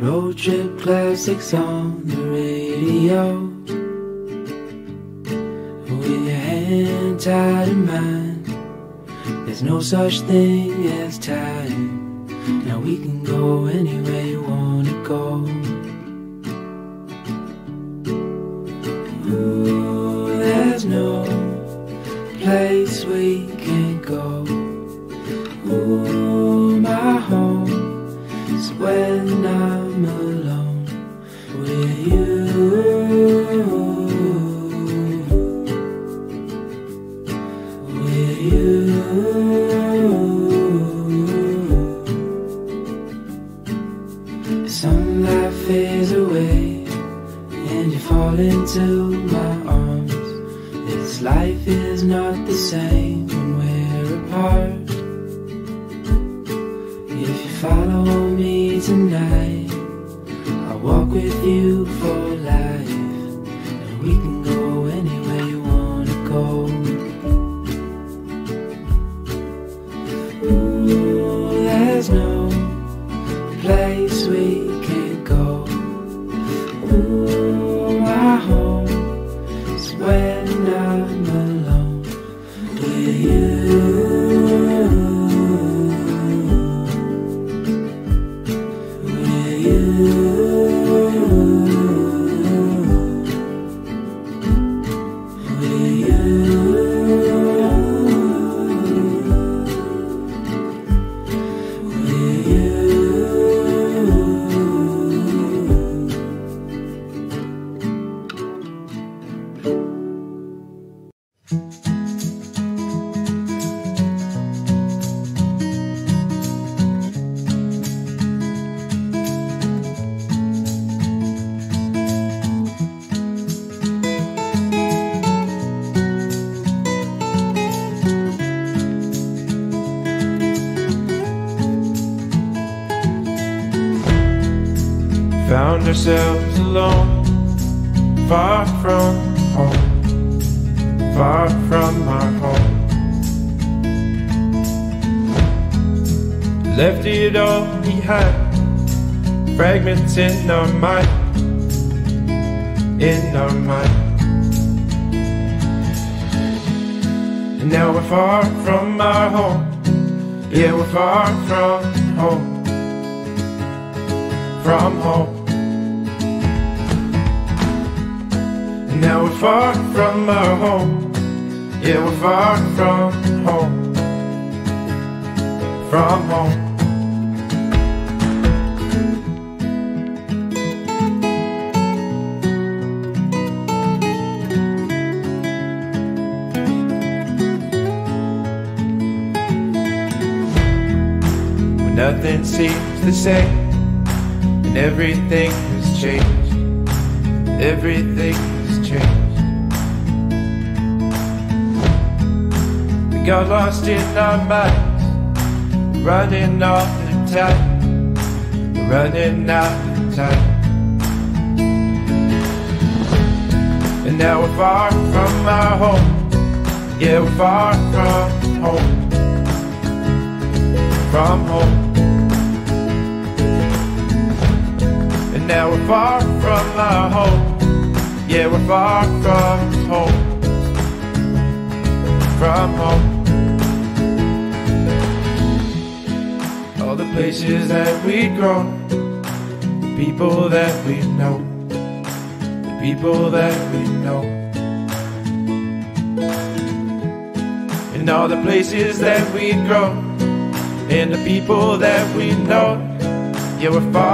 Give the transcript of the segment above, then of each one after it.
Road trip classics on the radio. With your hand tied in mine, there's no such thing as time. Now we can go anywhere you wanna go. Ooh, there's no place we not the same. you were far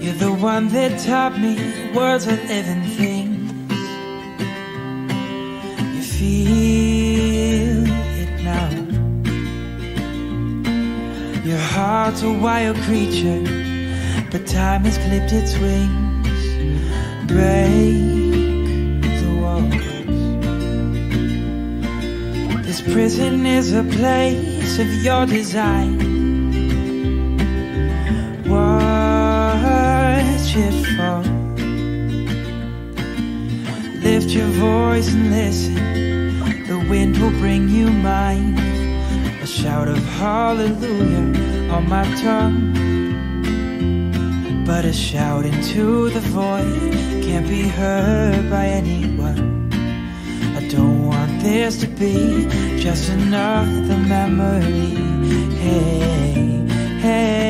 You're the one that taught me words are living things. You feel it now. Your heart's a wild creature, but time has clipped its wings. Break the walls. This prison is a place of your design. lift your voice and listen. The wind will bring you mine. A shout of hallelujah on my tongue. But a shout into the void can't be heard by anyone. I don't want this to be just another memory. Hey, hey.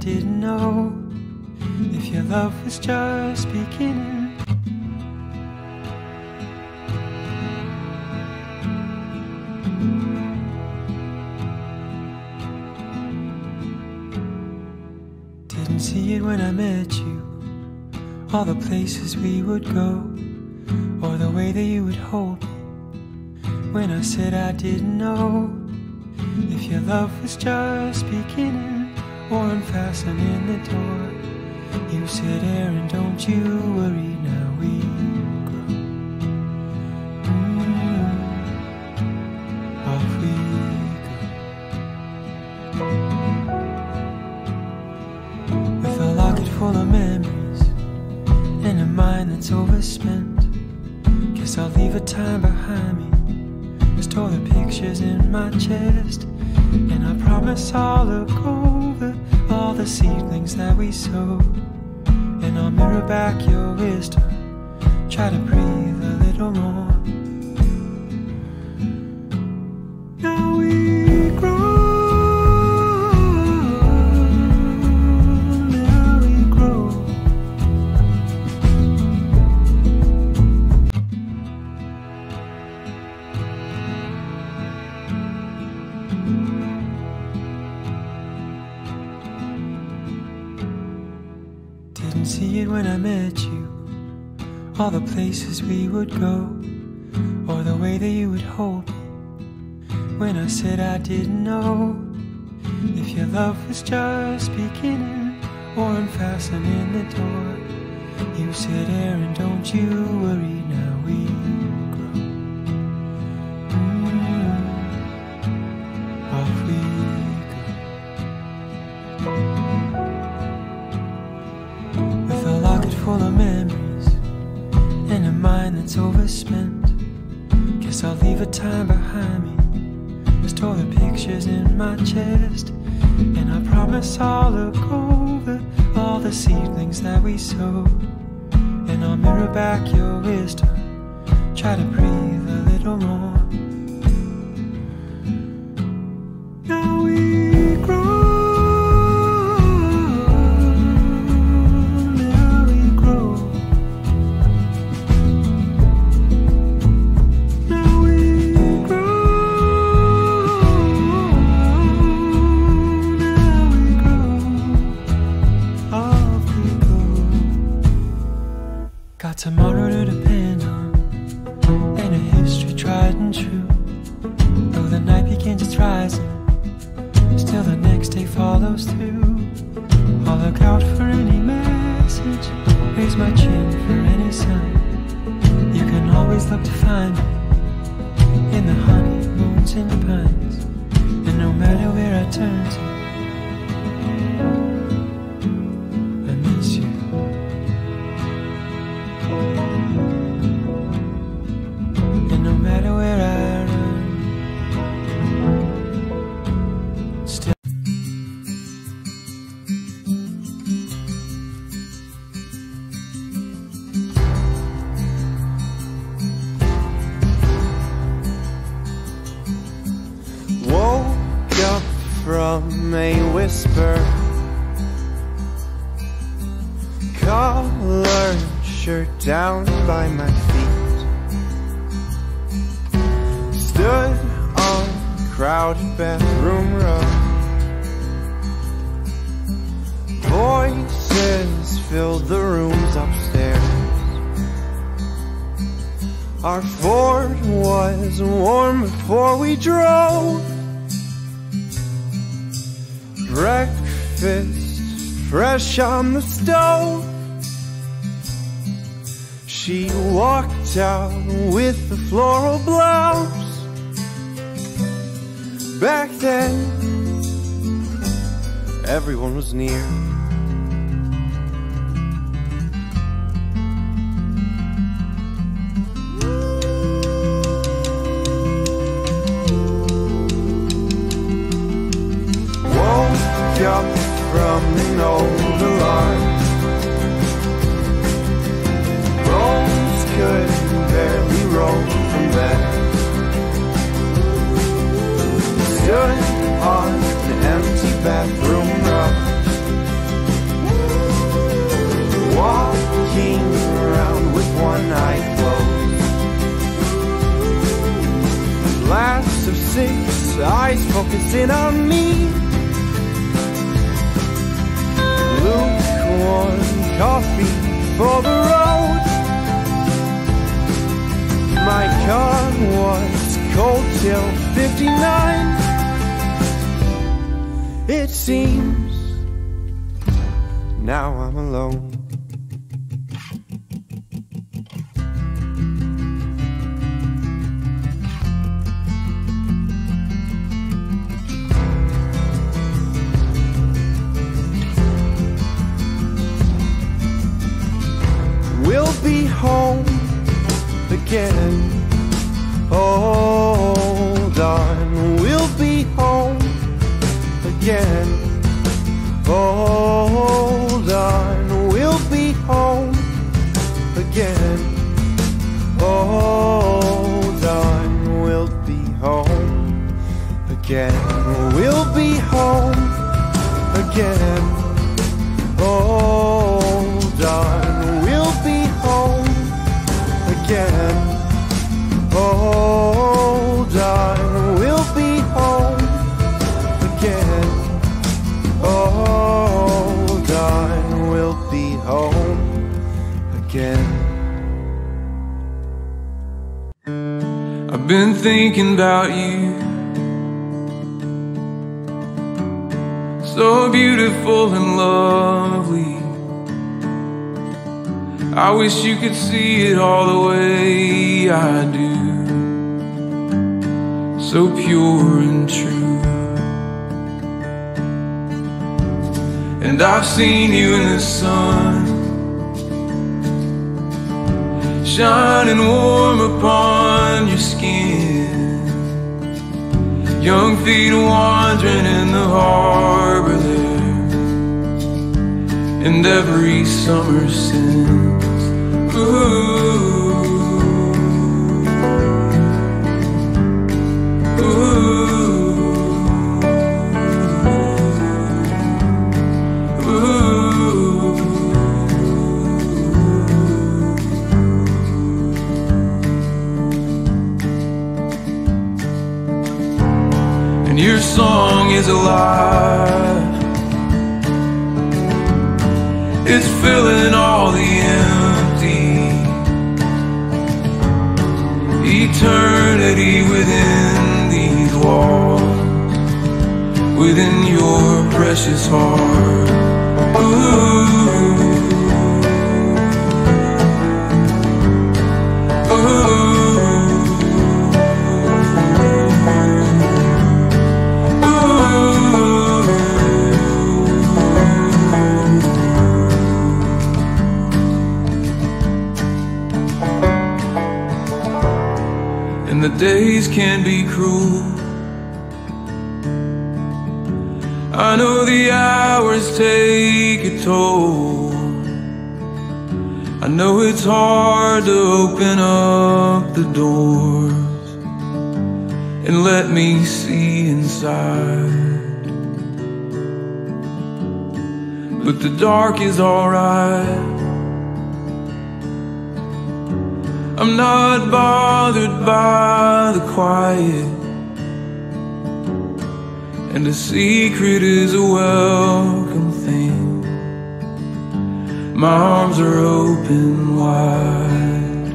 Didn't know if your love was just beginning. Didn't see it when I met you. All the places we would go, or the way that you would hold me. When I said I didn't know if your love was just beginning or unfastening the door. You sit said, Aaron, don't you worry, now we grow. Mm, off we. With a locket full of memories and a mind that's overspent. Guess I'll leave a time behind me. Store the pictures in my chest, and I promise I'll look seedlings that we sowed, and I'll mirror back your wisdom. Try to breathe didn't know if your love was just beginning or unfastening the door. You said, and don't you worry, bathroom row. Voices filled the rooms upstairs. Our Ford was warm before we drove. Breakfast fresh on the stove. She walked out with the floral blouse. Back then, everyone was near. Won't jump from the old eyes focusing on me. Lukewarm coffee for the road. My car was cold till 59. It seems now I'm alone. thinking about you. My arms are open wide.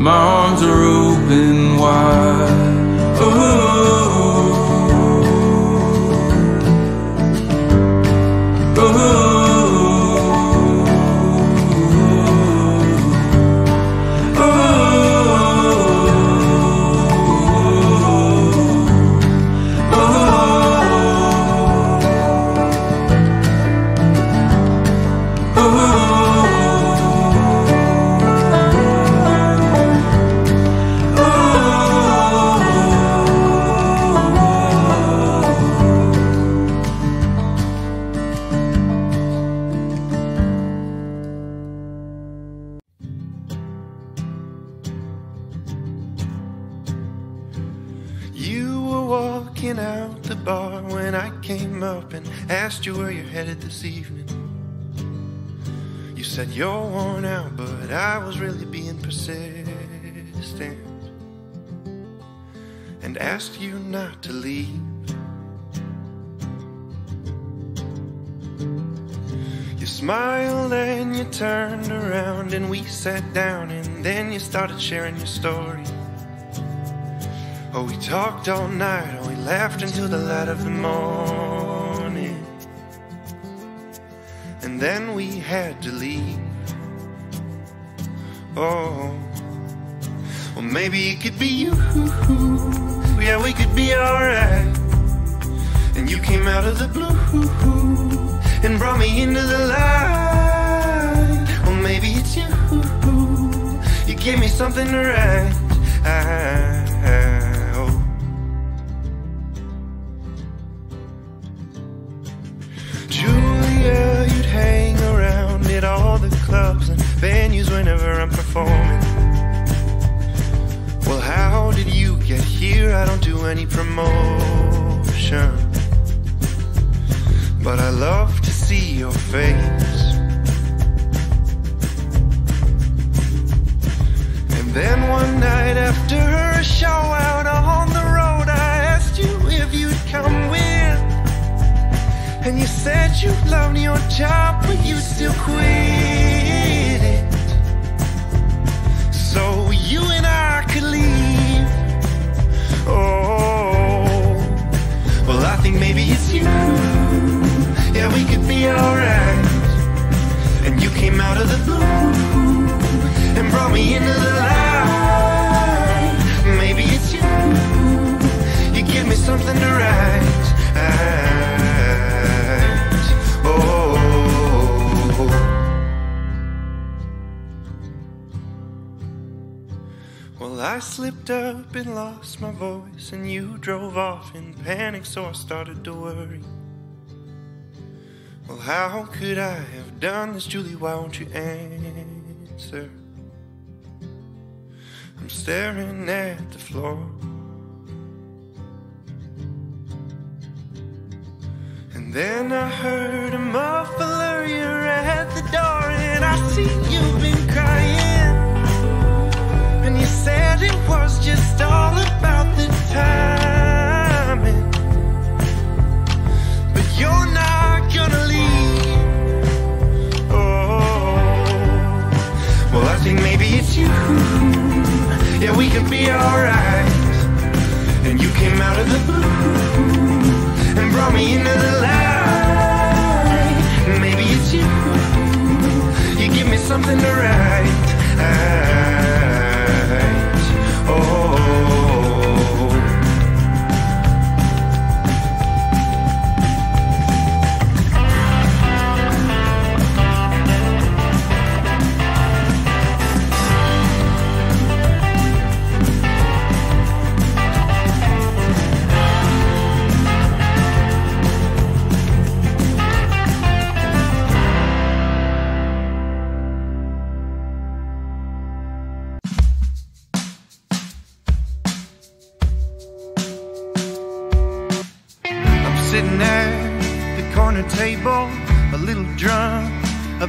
My arms are open wide. Oh. Evening. You said you're worn out, but I was really being persistent and asked you not to leave. You smiled and you turned around and we sat down and then you started sharing your story. Oh, we talked all night, oh, we laughed until the light of the morning. Then we had to leave. Oh, well, maybe it could be you. Yeah, we could be alright. And you came out of the blue and brought me into the light. Well, maybe it's you. You gave me something to write. Oh. All the clubs and venues whenever I'm performing. Well, how did you get here? I don't do any promotion. But I love to see your face. And then one night after a show out on the And you said you loved your job, but you still quit it. So you and I could leave. Oh, well, I think maybe it's you. Yeah, we could be alright. And you came out of the blue and brought me into the light. Maybe it's you. You give me something to write. I slipped up and lost my voice, and you drove off in panic, so I started to worry. Well, how could I have done this, Julie? Why won't you answer? I'm staring at the floor. And then I heard a muffler, you're at the door, and I see you've been crying. You said it was just all about the timing. But you're not gonna leave. Oh, well, I think maybe it's you. Yeah, we could be alright. And you came out of the blue and brought me into the light. Maybe it's you. You give me something to write. Oh.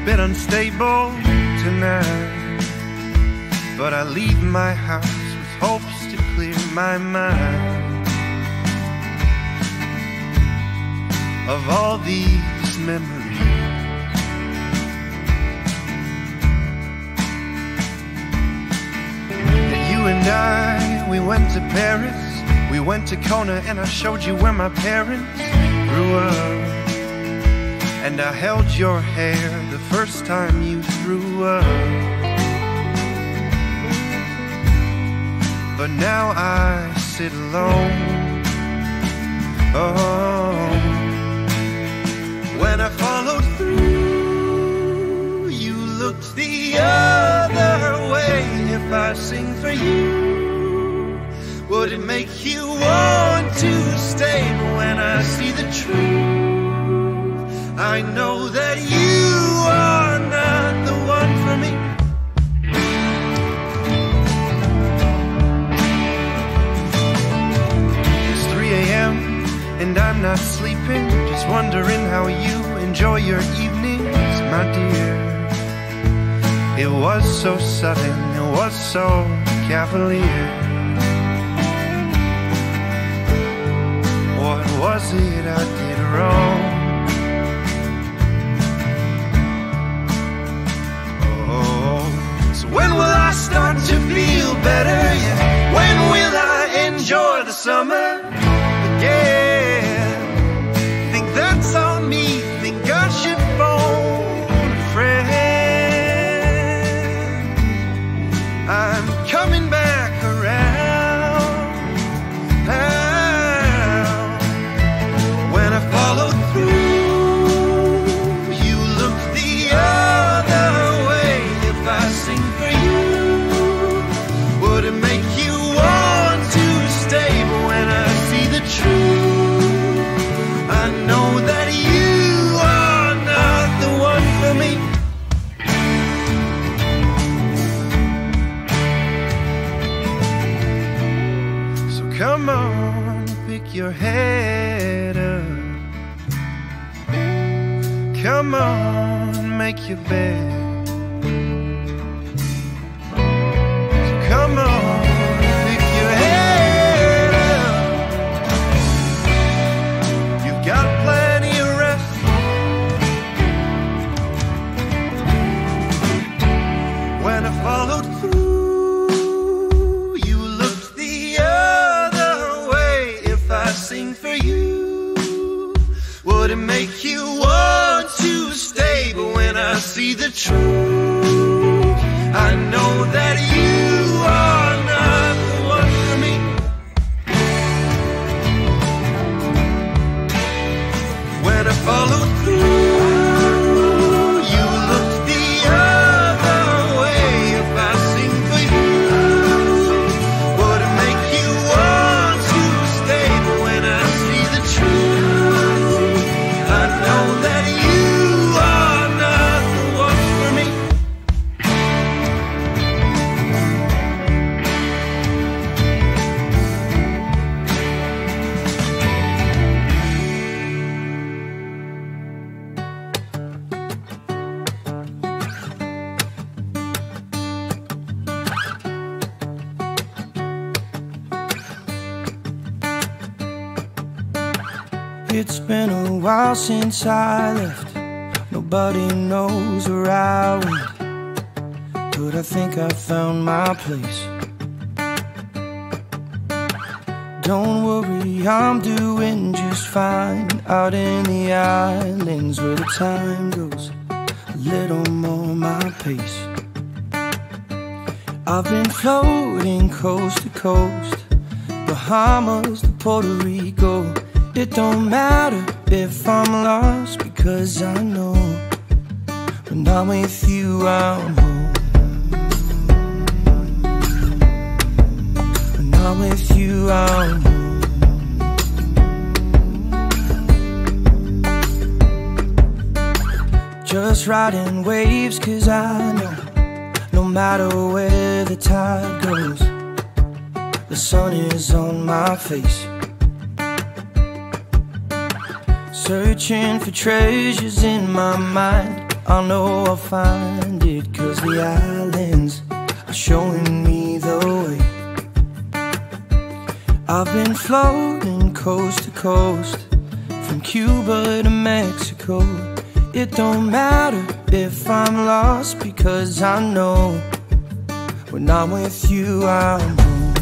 Bit unstable tonight. But I leave my house with hopes to clear my mind of all these memories. You and I, we went to Paris. We went to Kona and I showed you where my parents grew up. And I held your hair the first time you threw up. But now I sit alone. Oh, when I followed through, you looked the other way. If I sing for you, would it make you want to stay? When I see the truth, I know that you are not the one for me. It's 3 a.m. and I'm not sleeping, Just wondering how you enjoy your evenings, my dear. It was so sudden, it was so cavalier. What was it I did wrong? Better? Yeah. When will I enjoy the summer since I left. Nobody knows where I went. But I think I found my place. Don't worry, I'm doing just fine. Out in the islands where the time goes a little more my pace. I've been floating coast to coast, Bahamas to Puerto Rico. It don't matter if I'm lost because I know when I'm with you, I'm home. When I'm with you, I'm home. Just riding waves cause I know no matter where the tide goes, the sun is on my face. Searching for treasures in my mind. I know I'll find it, cause the islands are showing me the way. I've been floating coast to coast, from Cuba to Mexico. It don't matter if I'm lost, because I know when I'm with you, I'm home.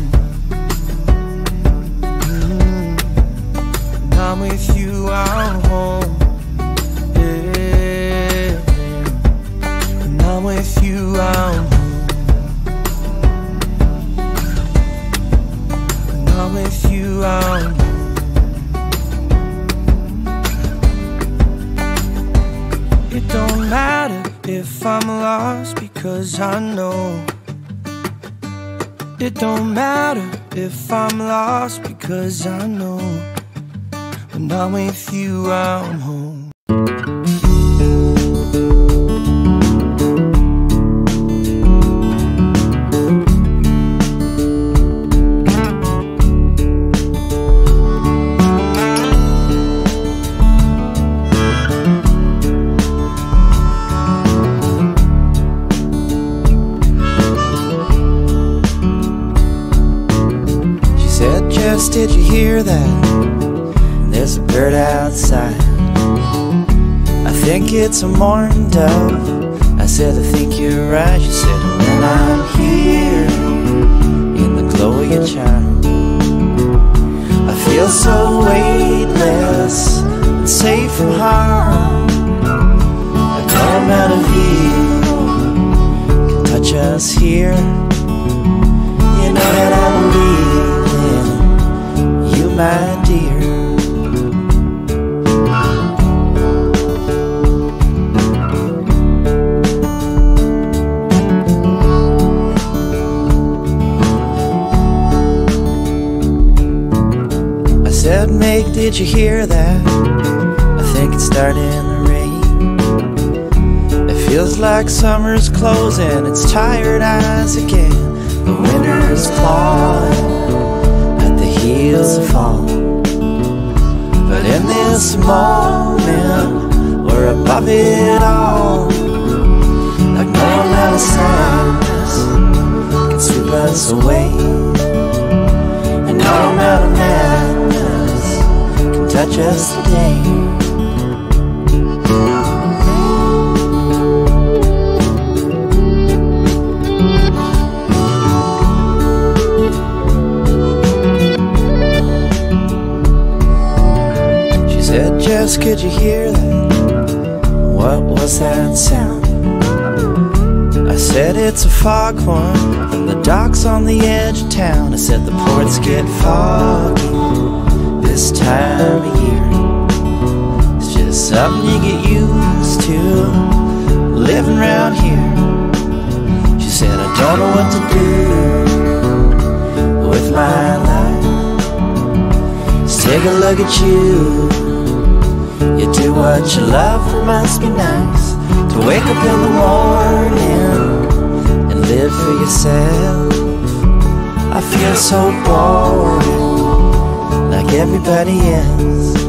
I'm with you, I'm home. Yeah. When I'm with you, I'm home. When I'm with you, I'm home. It don't matter if I'm lost because I know. It don't matter if I'm lost because I know. When I'm with you, I'm home. some more dough. you. You do what you love, it must be nice to wake up in the morning and live for yourself. I feel so boring, like everybody else.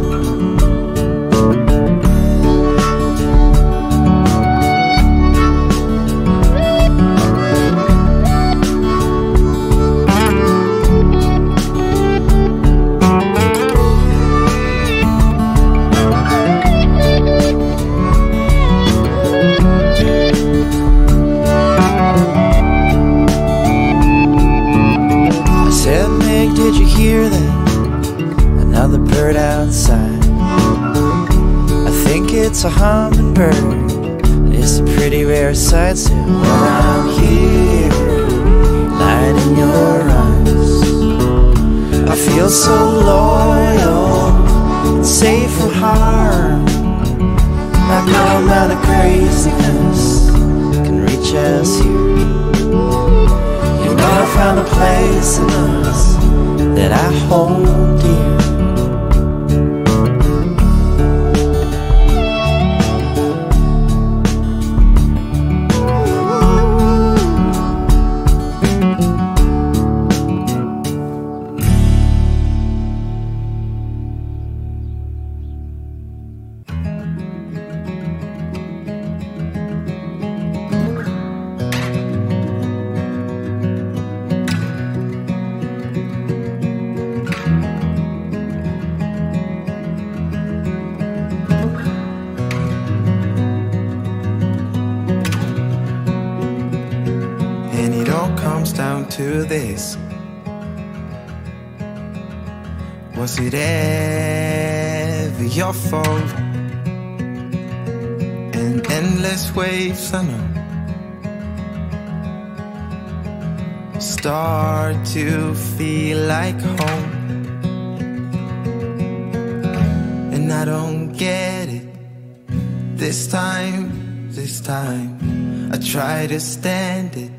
never your fault. And endless waves, I know, start to feel like home. And I don't get it this time, this time. I try to stand it,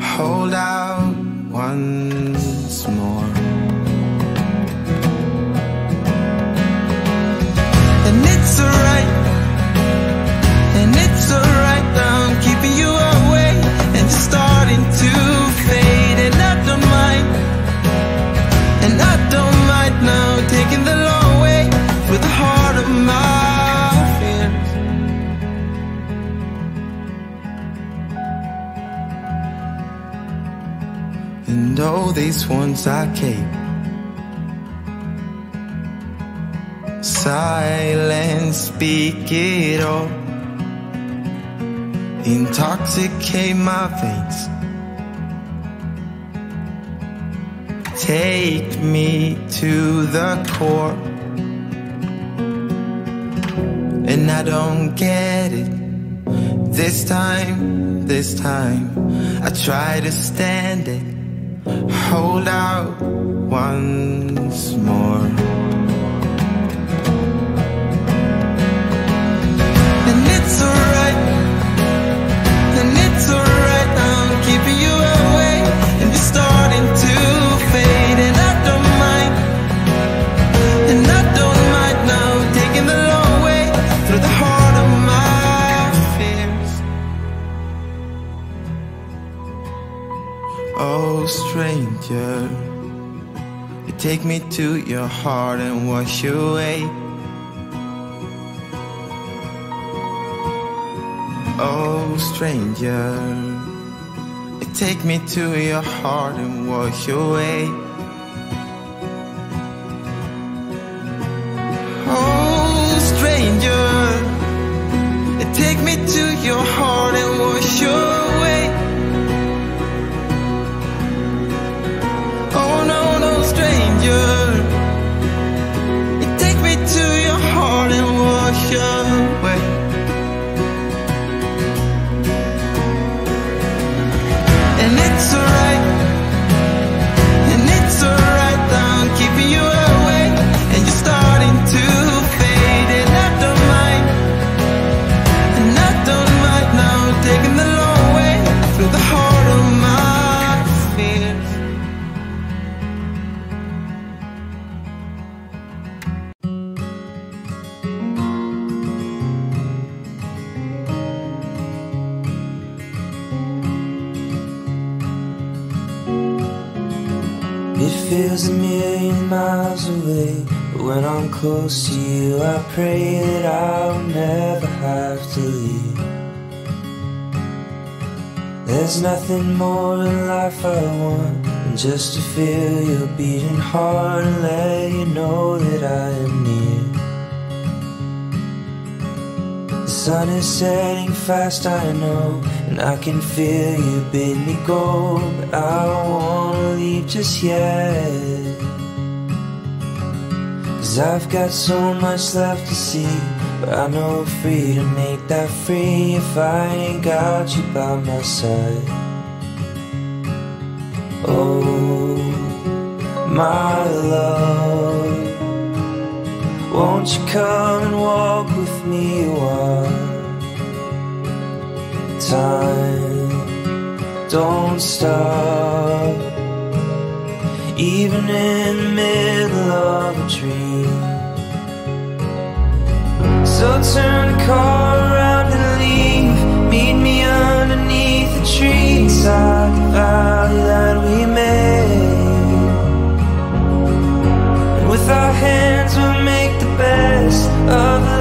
hold out once more. And it's alright keeping you away And starting to fade And I don't mind. And I don't mind now Taking the long way the heart of my fears. And all these ones I keep silence speak it all. Intoxicate my veins. Take me to the core. And I don't get it. This time, this time, I try to stand it. Hold out once more. Oh, stranger. You take me to your heart and wash away. Stranger, take me to your heart and wash away. Oh, stranger, take me to your heart and wash away. Miles away, but when I'm close to you, I pray that I'll never have to leave. There's nothing more in life I want than just to feel your beating heart and let you know that I am near. The sun is setting fast, I know, and I can feel you bid me go, but I don't wanna leave just yet. Cause I've got so much left to see, but I know freedom ain't that free if I ain't got you by my side. Oh, my love. Won't you come and walk with me a while? Time don't stop, even in the middle of a dream. So turn the car around and leave. Meet me underneath the tree inside the valley that we made. And with our hands we'll make the best of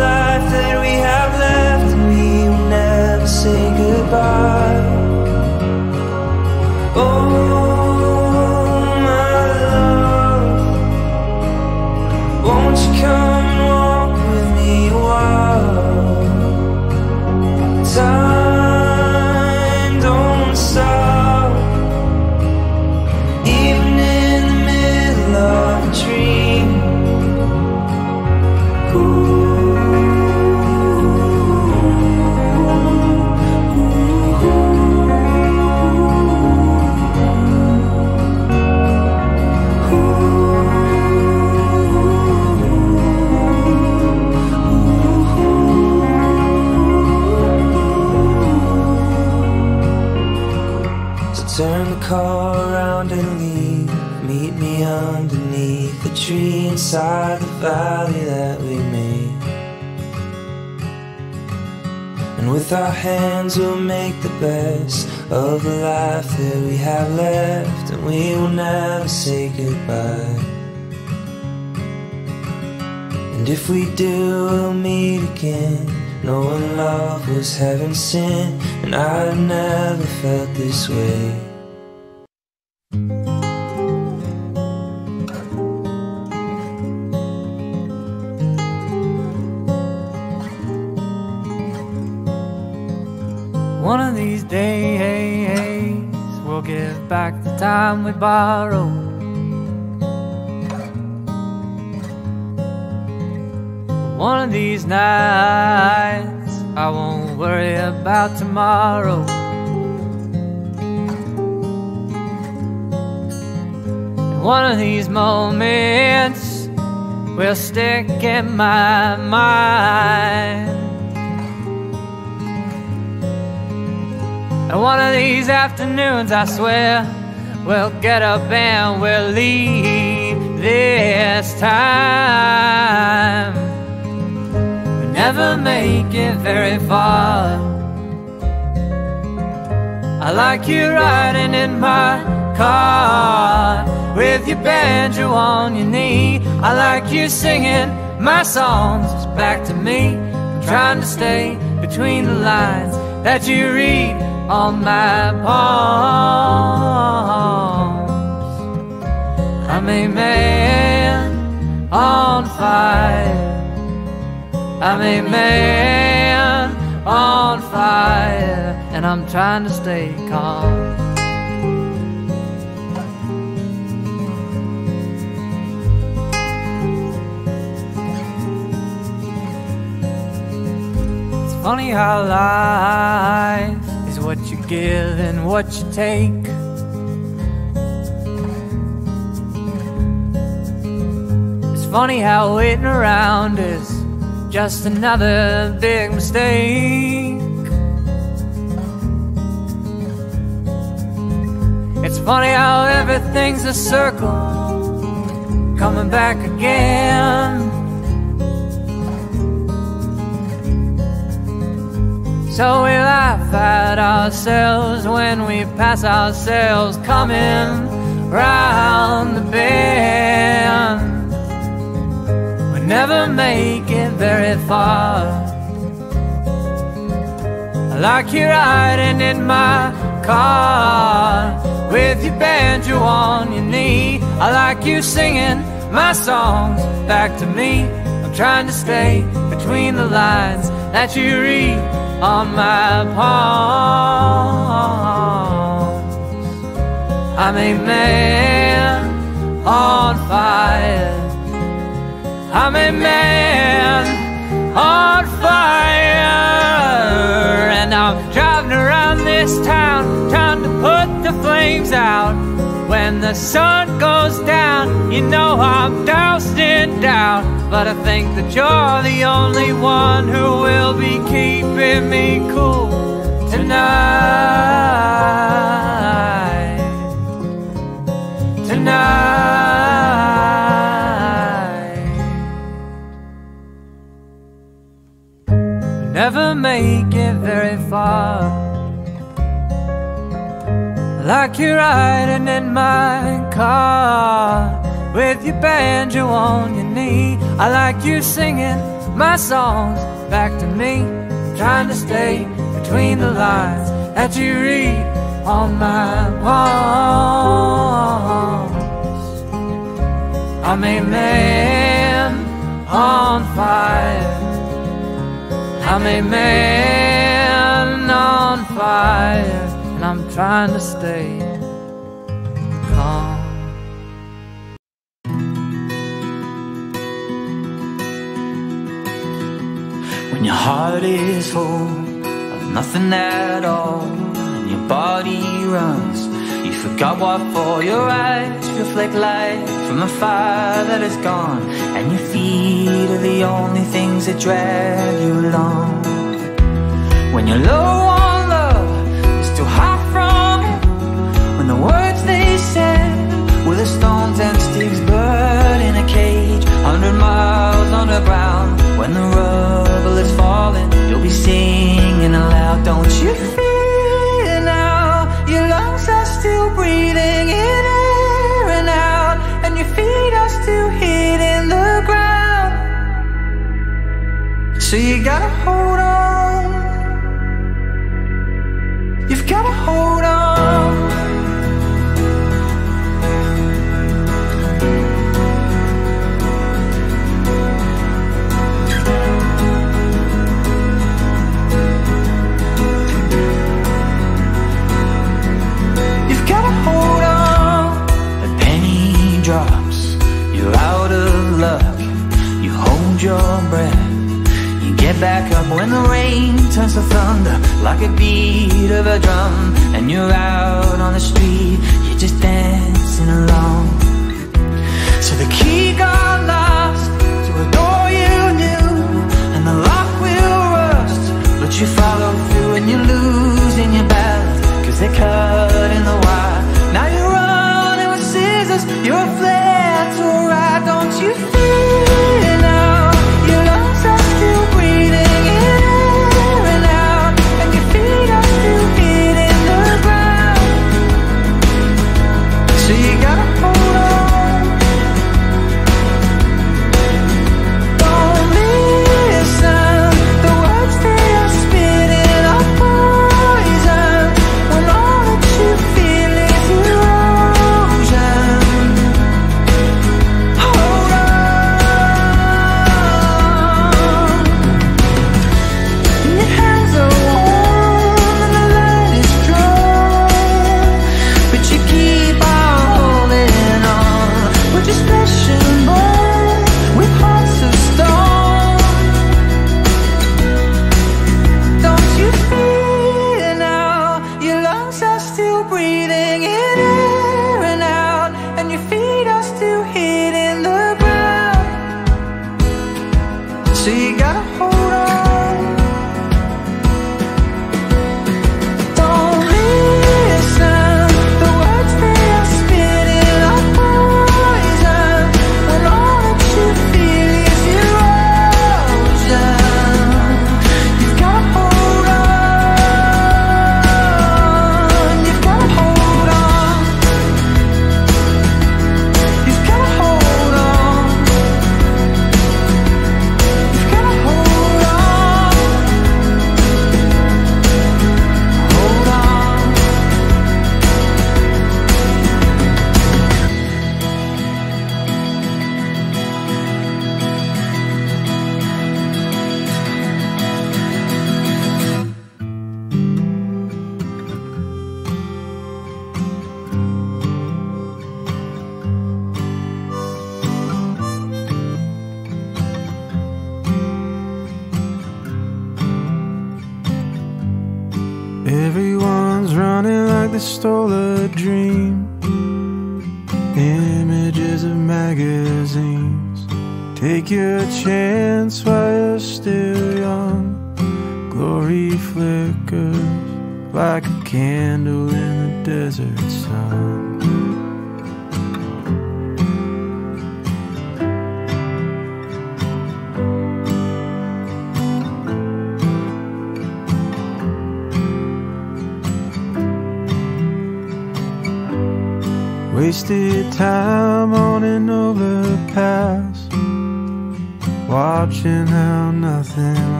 hands we'll make the best of the life that we have left. And we will never say goodbye. And if we do, we'll meet again. Knowing love was heaven sent, and I've never felt this way. Time we borrowed. One of these nights, I won't worry about tomorrow. One of these moments will stick in my mind. And one of these afternoons, I swear, we'll get up and we'll leave this time. We never make it very far. I like you riding in my car with your banjo on your knee. I like you singing my songs back to me. I'm trying to stay between the lines that you read on my palms. I'm a man on fire. I'm a man on fire, and I'm trying to stay calm. It's funny how life give and what you take. It's funny how waiting around is just another big mistake. It's funny how everything's a circle coming back again. So we laugh at ourselves when we pass ourselves coming round the bend. We never make it very far. I like you riding in my car with your banjo on your knee. I like you singing my songs back to me. I'm trying to stay between the lines that you read on my palms. I'm a man on fire. I'm a man on fire. And I'm driving around this town trying to put the flames out. When the sun goes down, you know I'm doused in doubt. But I think that you're the only one who will be keeping me cool tonight. Tonight. Never make it very far. Like you're riding in my car with your banjo on your knee. I like you singing my songs back to me. Trying to stay between the lines that you read on my palms. I'm a man on fire. I'm a man on fire, I'm trying to stay calm. When your heart is full of nothing at all And your body runs You forgot what for your eyes reflect light From a fire that is gone And your feet are the only things that drag you along When you're low underground When the rubble is falling You'll be singing aloud. Don't you feel it now? Your lungs are still breathing in and out And your feet are still hitting the ground. So you gotta hold it back up when the rain turns to thunder Like a beat of a drum And you're out on the street You're just dancing along. So the key got lost To a door you knew And the lock will rust But you follow through and you lose in your bath Cause they're cut in the wire. Now you're running with scissors You're a flare to a ride Don't you feel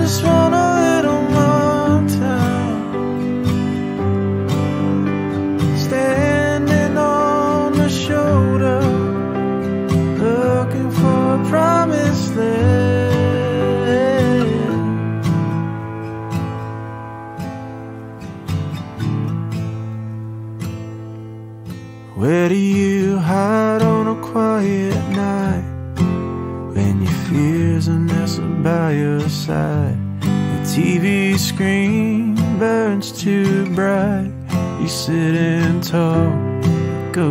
this one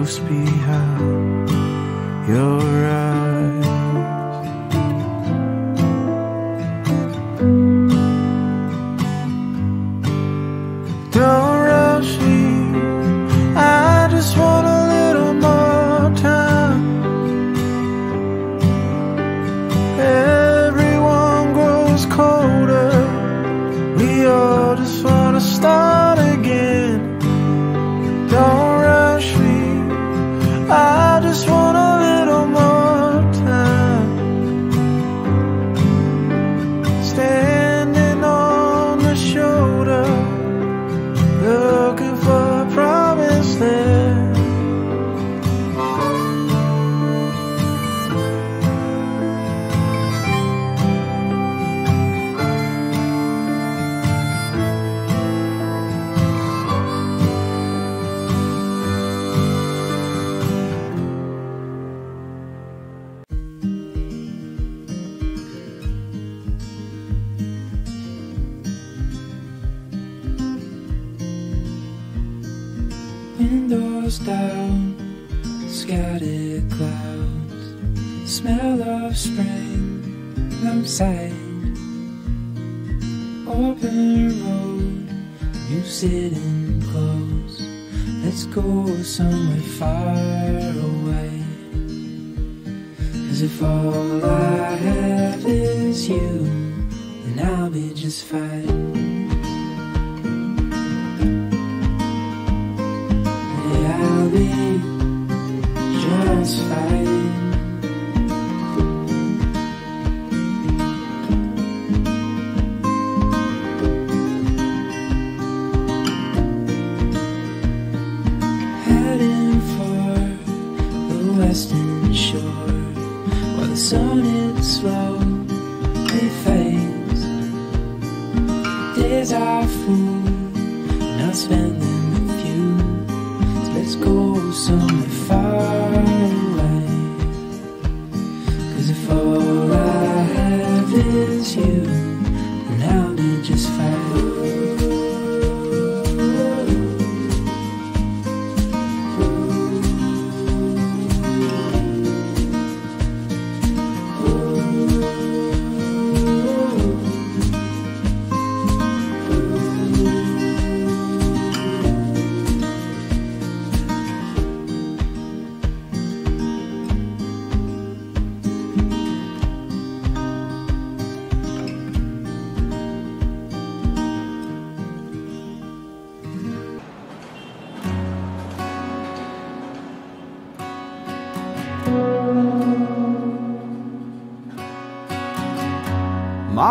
must be how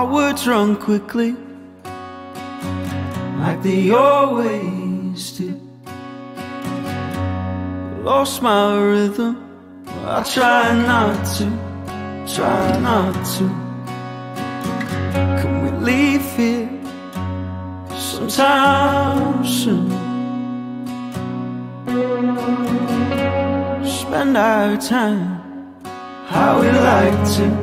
words run quickly, like they always do. Lost my rhythm, I try not to, try not to. Can we leave here sometime soon? Spend our time how we like to.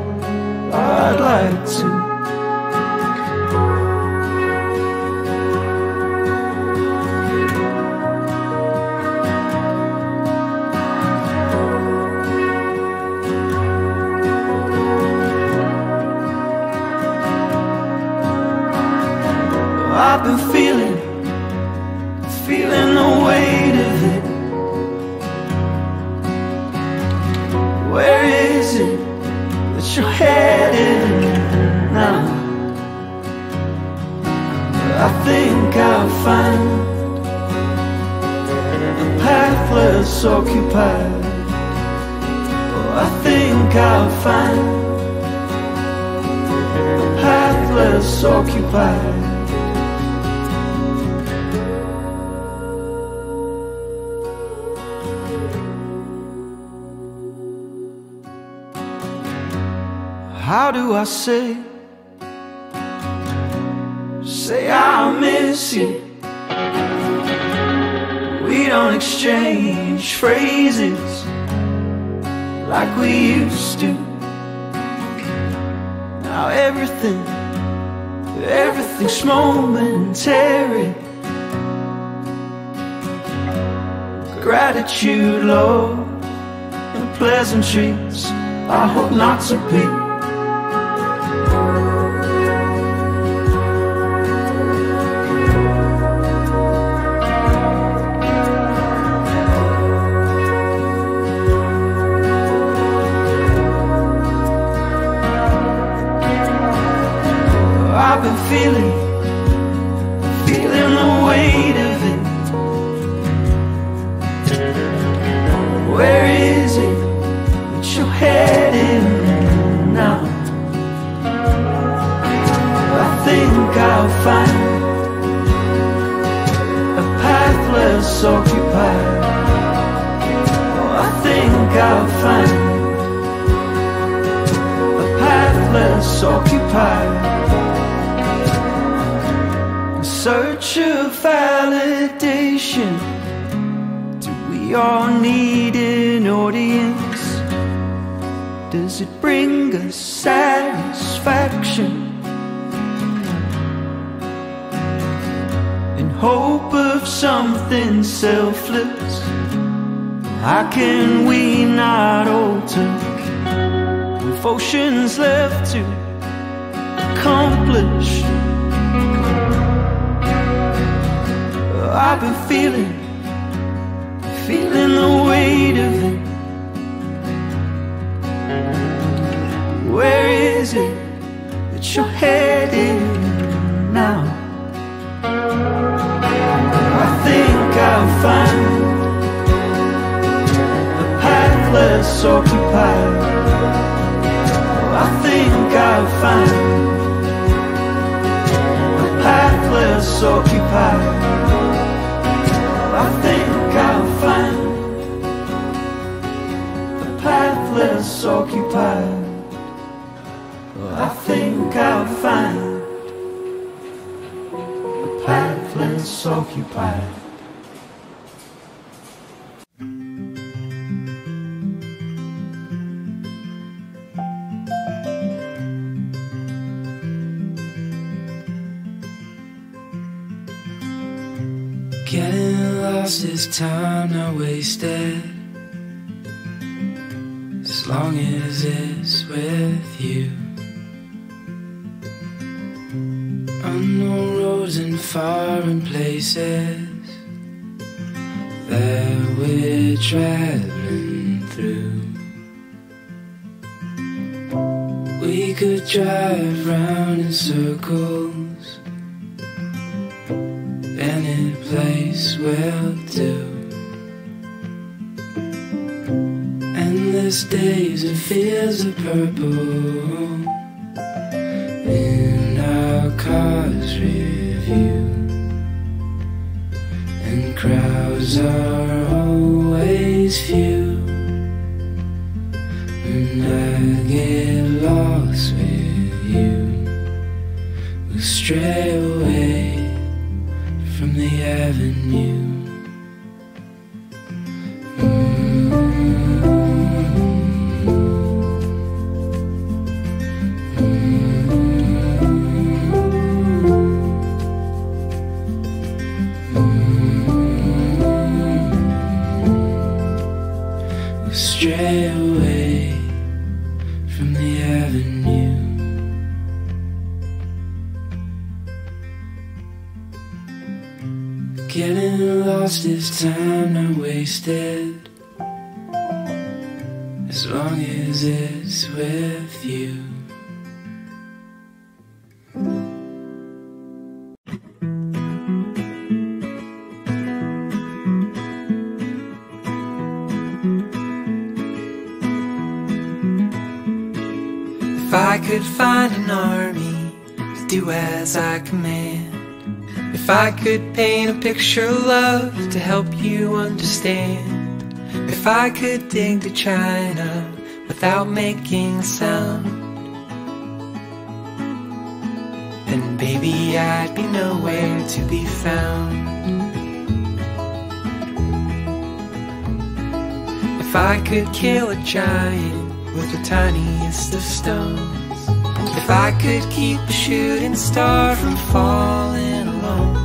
how do I say? Say I miss you. We don't exchange phrases like we used to. Now everything, everything's momentary. Gratitude, Lord, and pleasantries. I hope not to be. Drive round in circles. Any place will do. Endless days and fields of purple could find an army to do as I command, if I could paint a picture of love to help you understand, if I could dig to China without making a sound, then baby I'd be nowhere to be found. If I could kill a giant with the tiniest of stones. If I could keep a shooting star from falling alone.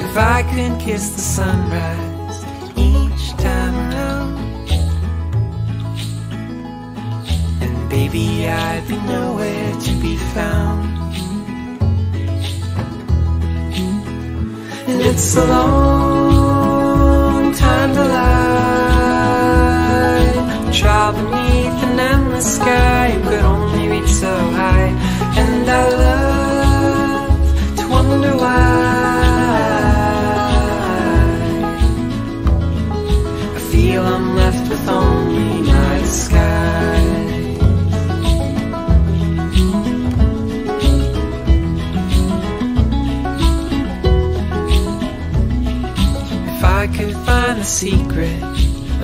If I could kiss the sunrise each time around. And baby, I'd be nowhere to be found. And it's a long Child beneath an endless sky who could only reach so high. And I love to wonder why.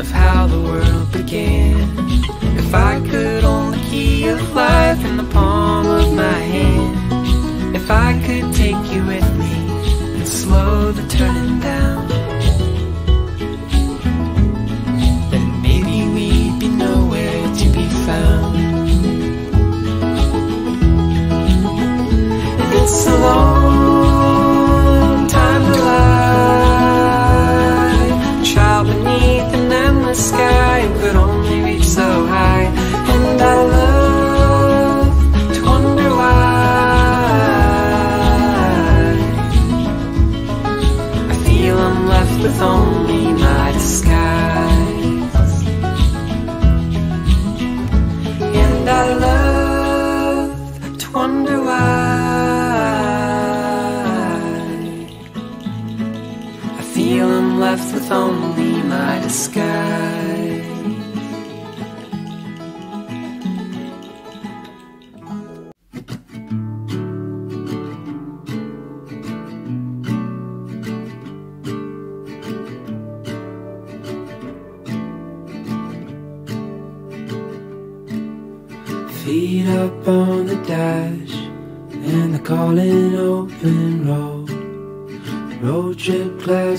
Of how the world began, if I could own the key of life in the palm of my hand, if I could take you with me and slow the turning down, then maybe we'd be nowhere to be found. And it's a long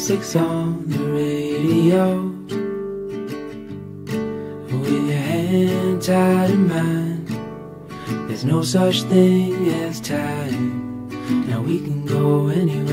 classics on the radio. With your hand tied in mine, there's no such thing as time. Now we can go anywhere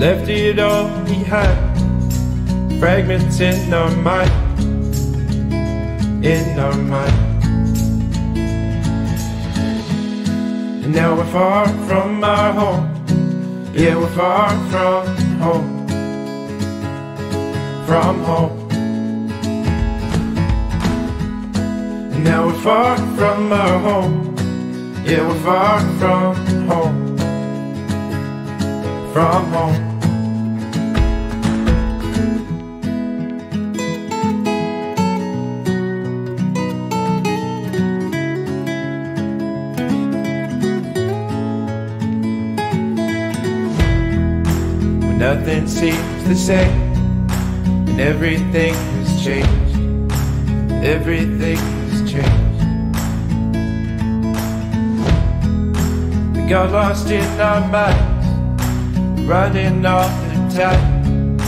Left it all behind, fragments in our mind, in our mind. And now we're far from our home, yeah, we're far from home from home. And now we're far from our home. Yeah, we're far from home. From home. Nothing seems the same and everything has changed. Everything has changed. We got lost in our minds, running all the time,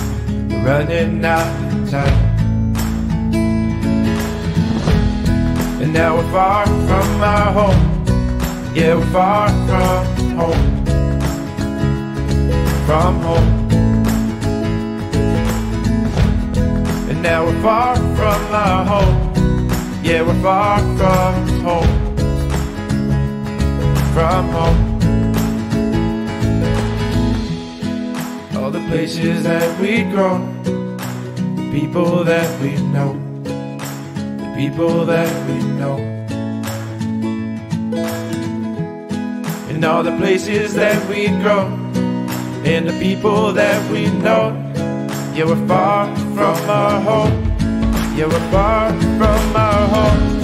running out of time. And now we're far from our home. Yeah, we're far from home. From home. now we're far from our home. Yeah, we're far from home. From home. All the places that we've grown, the people that we know, the people that we know. And all the places that we've grown, and the people that we know. Yeah, we're far from our home. You're a from our home.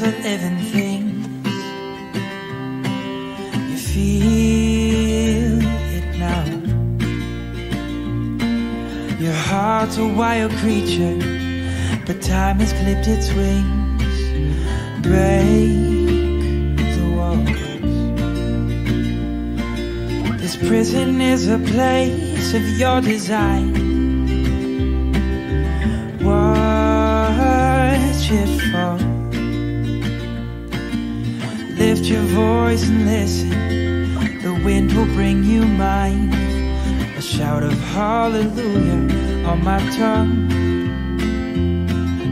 to living things. You feel it now. Your heart's a wild creature, but time has clipped its wings. Break the walls. This prison is a place of your design. your voice and listen. The wind will bring you mine. A shout of hallelujah on my tongue.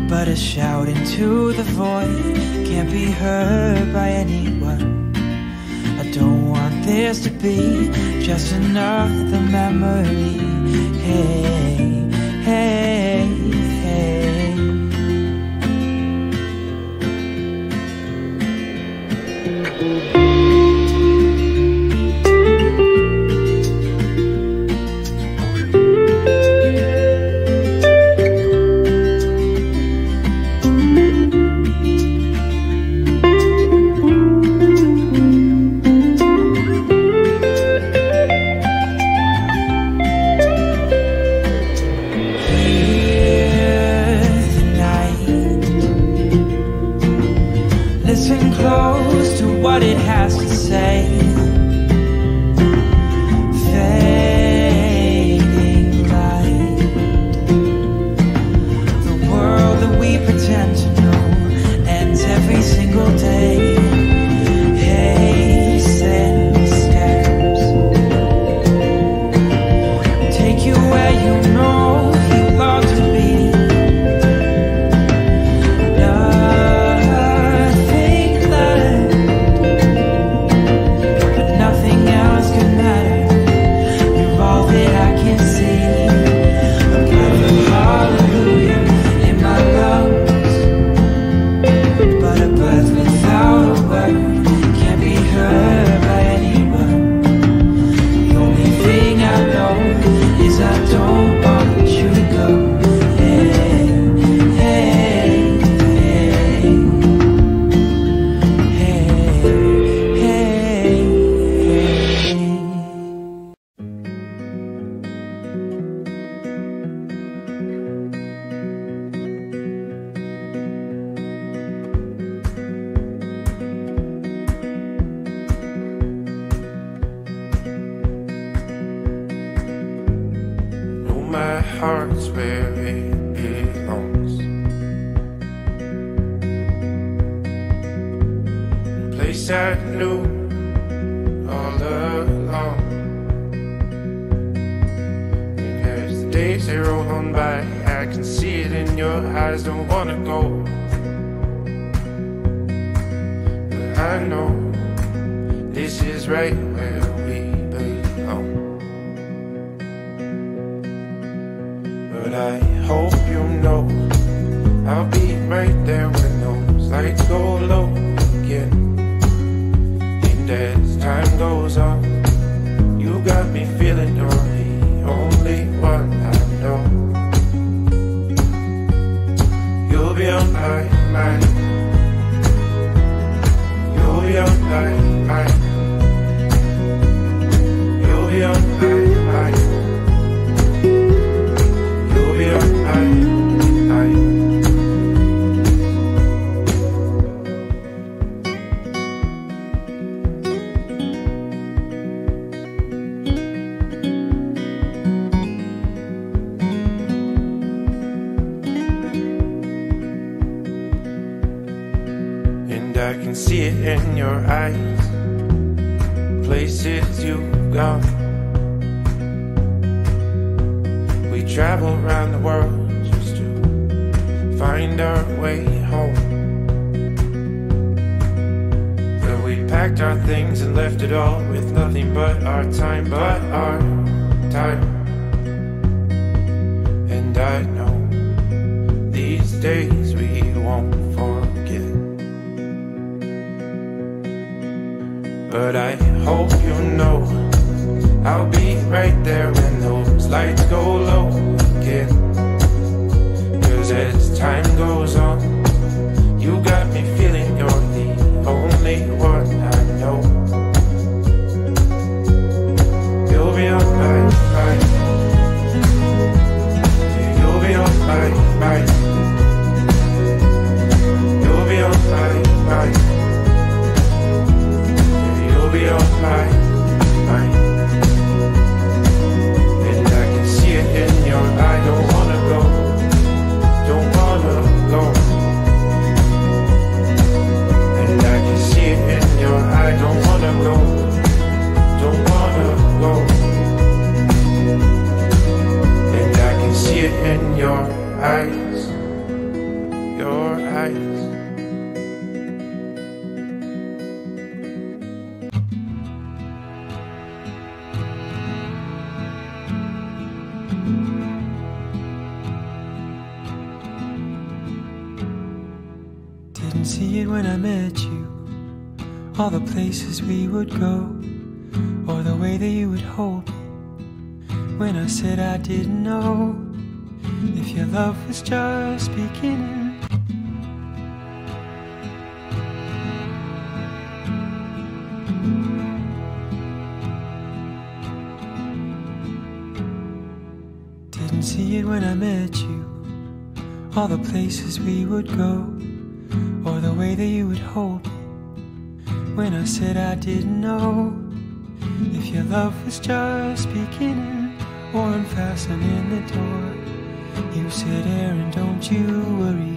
But a shout into the void can't be heard by anyone. I don't want this to be just another memory. Hey, hey. Thing I know we would go, or the way that you would hold me when I said I didn't know if your love was just. didn't know if your love was just beginning or unfastening the door. You sit there and don't you worry.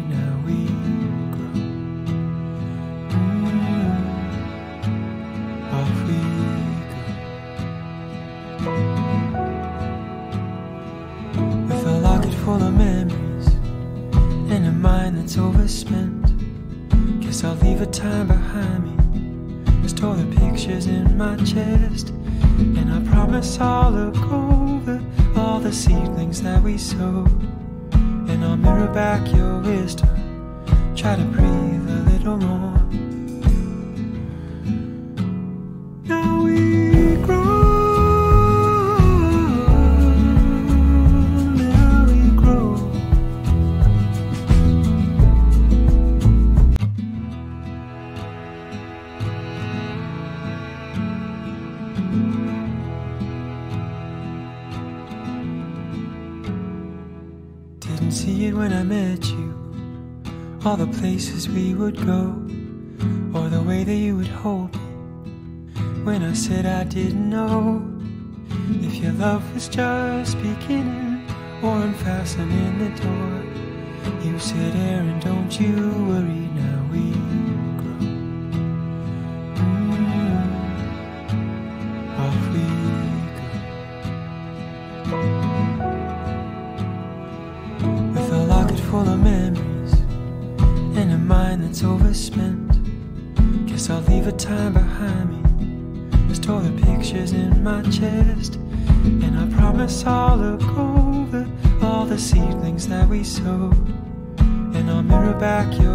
would go, or the way that you would hold me when I said I didn't know if your love was just beginning or unfastening the door. You said, Aaron, don't you worry now. so. And I'll mirror back your.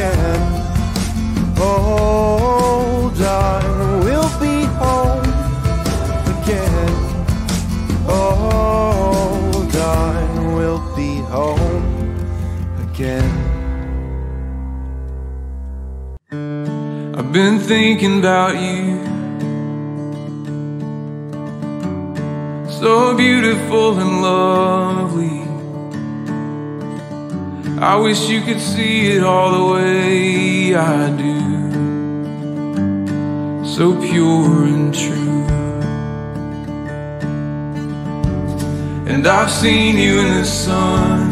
Again. Oh, Hold on, we'll be home again. Oh, Hold on, we'll be home again. I've been thinking about you. So beautiful and lovely. I wish you could see it all the way I do. So pure and true. And I've seen you in the sun.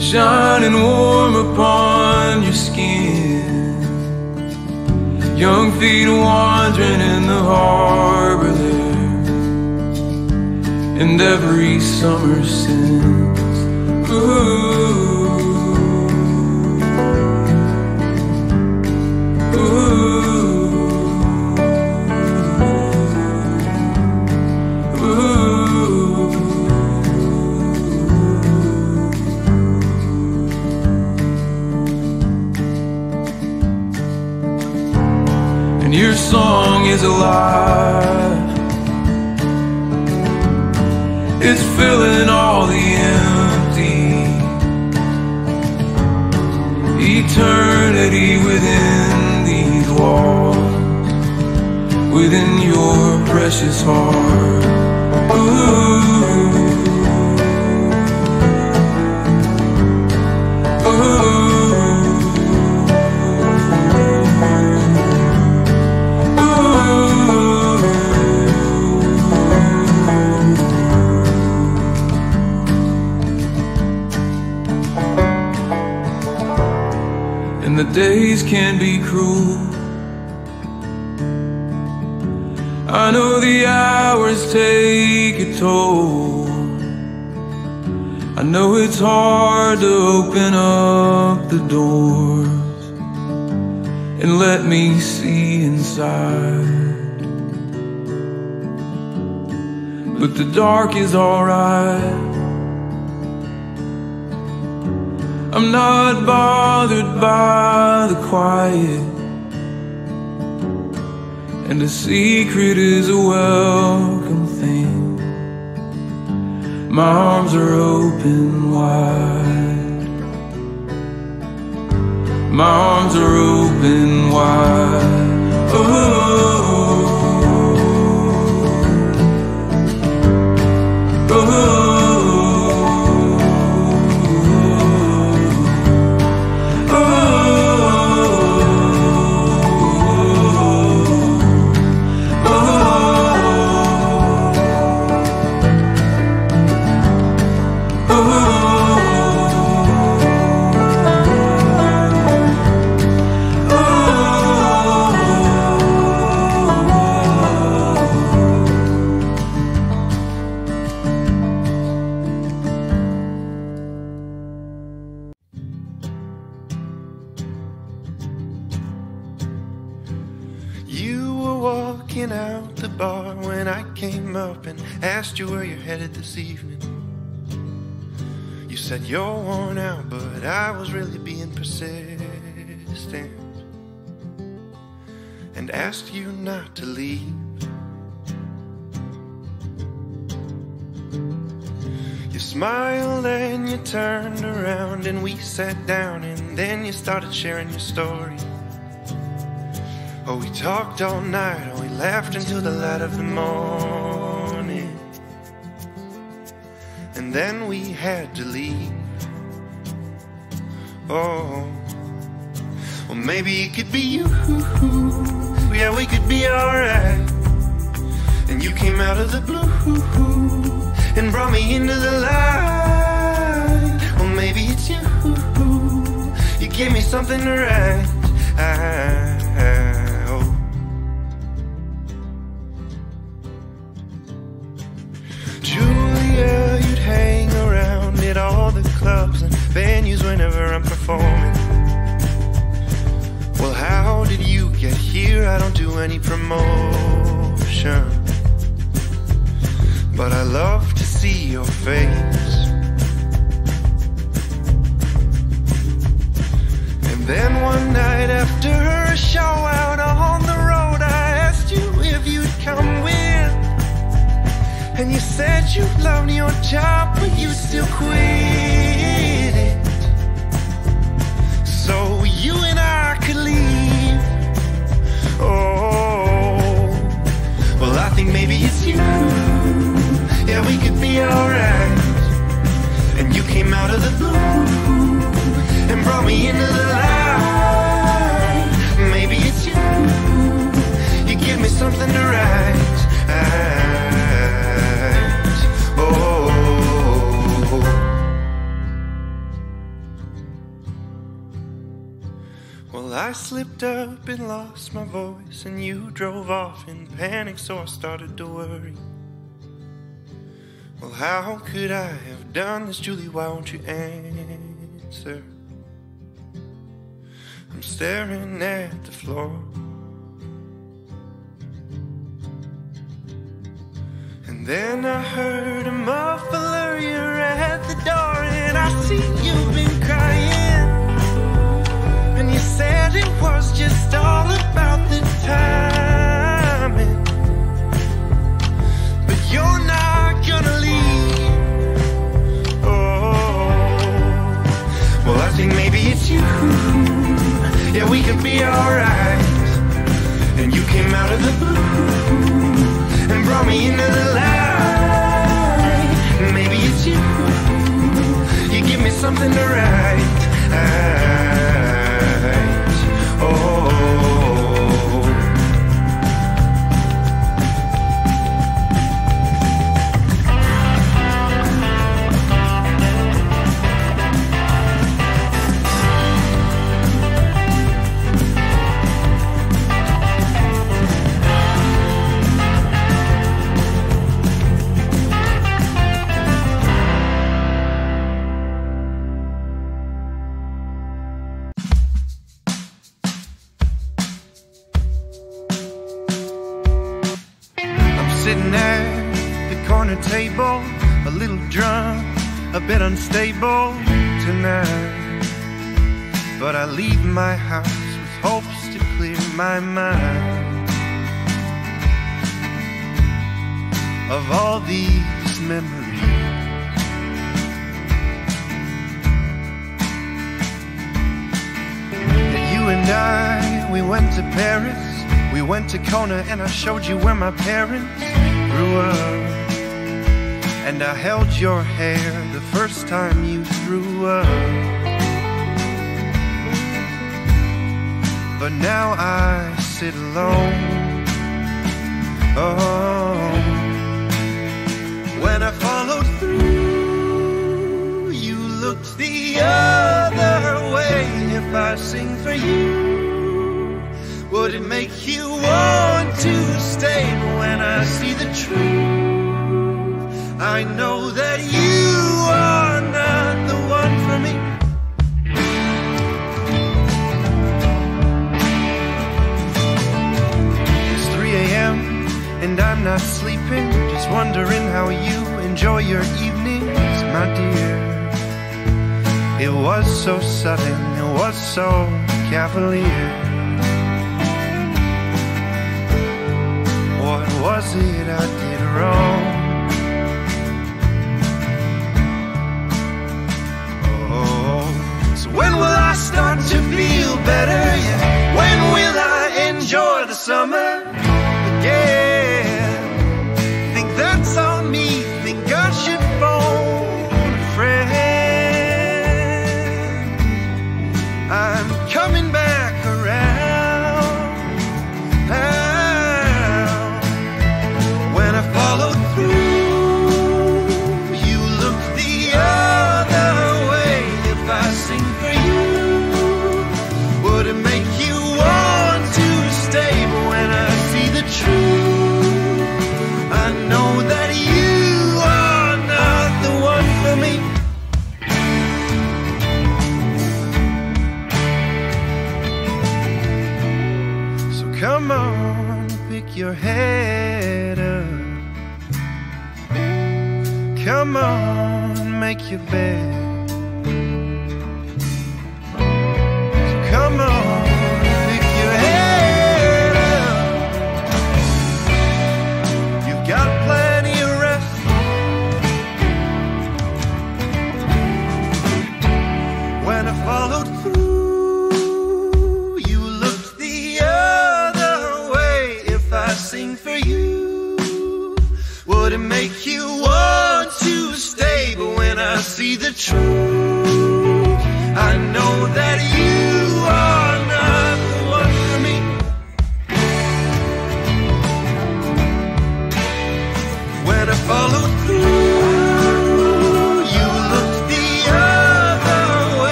Shining warm upon your skin. Young feet wandering in the harbor there. And every summer since. Ooh. Ooh. Ooh. And your song is alive. It's filling all the empty. Eternity within these walls, within your precious heart. Ooh. Ooh. The days can be cruel. I know the hours take a toll. I know it's hard to open up the doors and let me see inside. But the dark is alright. I'm not bothered by the quiet. And a secret is a welcome thing. My arms are open wide. My arms are open wide. Oh, this evening. You said you're worn out, but I was really being persistent and asked you not to leave. You smiled and you turned around and we sat down and then you started sharing your story. Oh, we talked all night, oh, we laughed until the light of the morning. And then we had to leave. Oh, well, maybe it could be you. Yeah, we could be alright. And you came out of the blue and brought me into the light. Well, maybe it's you. You gave me something to write. Oh. Hang around at all the clubs and venues whenever I'm performing. Well, how did you get here? I don't do any promotion. But I love to see your face. And then one night after a show you loved your job, but you still quit it. So you and I could leave. Oh, well, I think maybe it's you. Yeah, we could be alright. And you came out of the blue and brought me into the light. Maybe it's you. You give me something to write. Well, I slipped up and lost my voice, and you drove off in panic, so I started to worry. Well, how could I have done this, Julie? Why won't you answer? I'm staring at the floor. And then I heard a muffler, you're at the door, and I see you've been crying. Said it was just all about the timing. But you're not gonna leave. Oh, well, I think maybe it's you. Yeah, we could be alright. And you came out of the blue and brought me into the light. Maybe it's you. You give me something to write. Oh. A bit unstable tonight. But I leave my house with hopes to clear my mind of all these memories. You and I, we went to Paris, we went to Kona, and I showed you where my parents grew up. And I held your hair the first time you threw up. But now I sit alone. Oh, when I followed through, you looked the other way. If I sing for you, would it make you want to stay when I see the truth? I know that you are not the one for me. It's 3 a.m. and I'm not sleeping, just wondering how you enjoy your evenings, my dear. It was so sudden, it was so cavalier. What was it I did wrong? When will I start to feel better? Yeah. When will I enjoy the summer bed.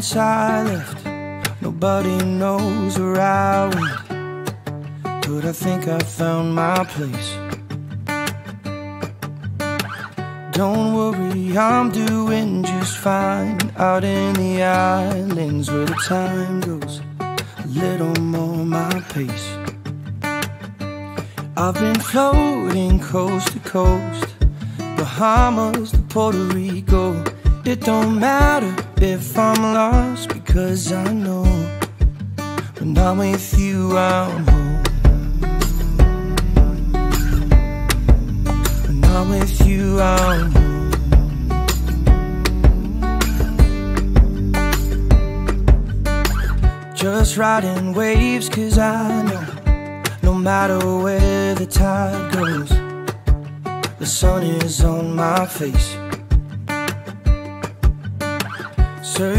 Since I left. Nobody knows where I went. But I think I found my place. Don't worry, I'm doing just fine. Out in the islands where the time goes a little more my pace. I've been floating coast to coast, Bahamas to Puerto Rico. It don't matter if I'm lost because I know when I'm with you, I'm home. When I'm with you, I'm home. Just riding waves, cause I know no matter where the tide goes, the sun is on my face.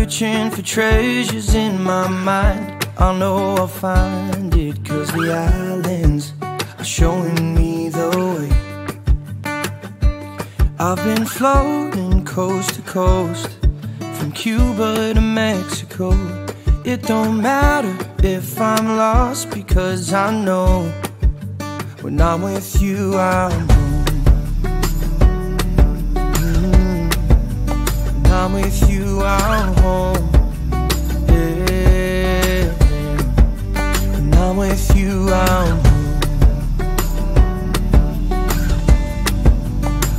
Searching for treasures in my mind. I know I'll find it, cause the islands are showing me the way. I've been floating coast to coast, from Cuba to Mexico. It don't matter if I'm lost, because I know when I'm with you, I'm home. Yeah. When I'm with you, I'm home.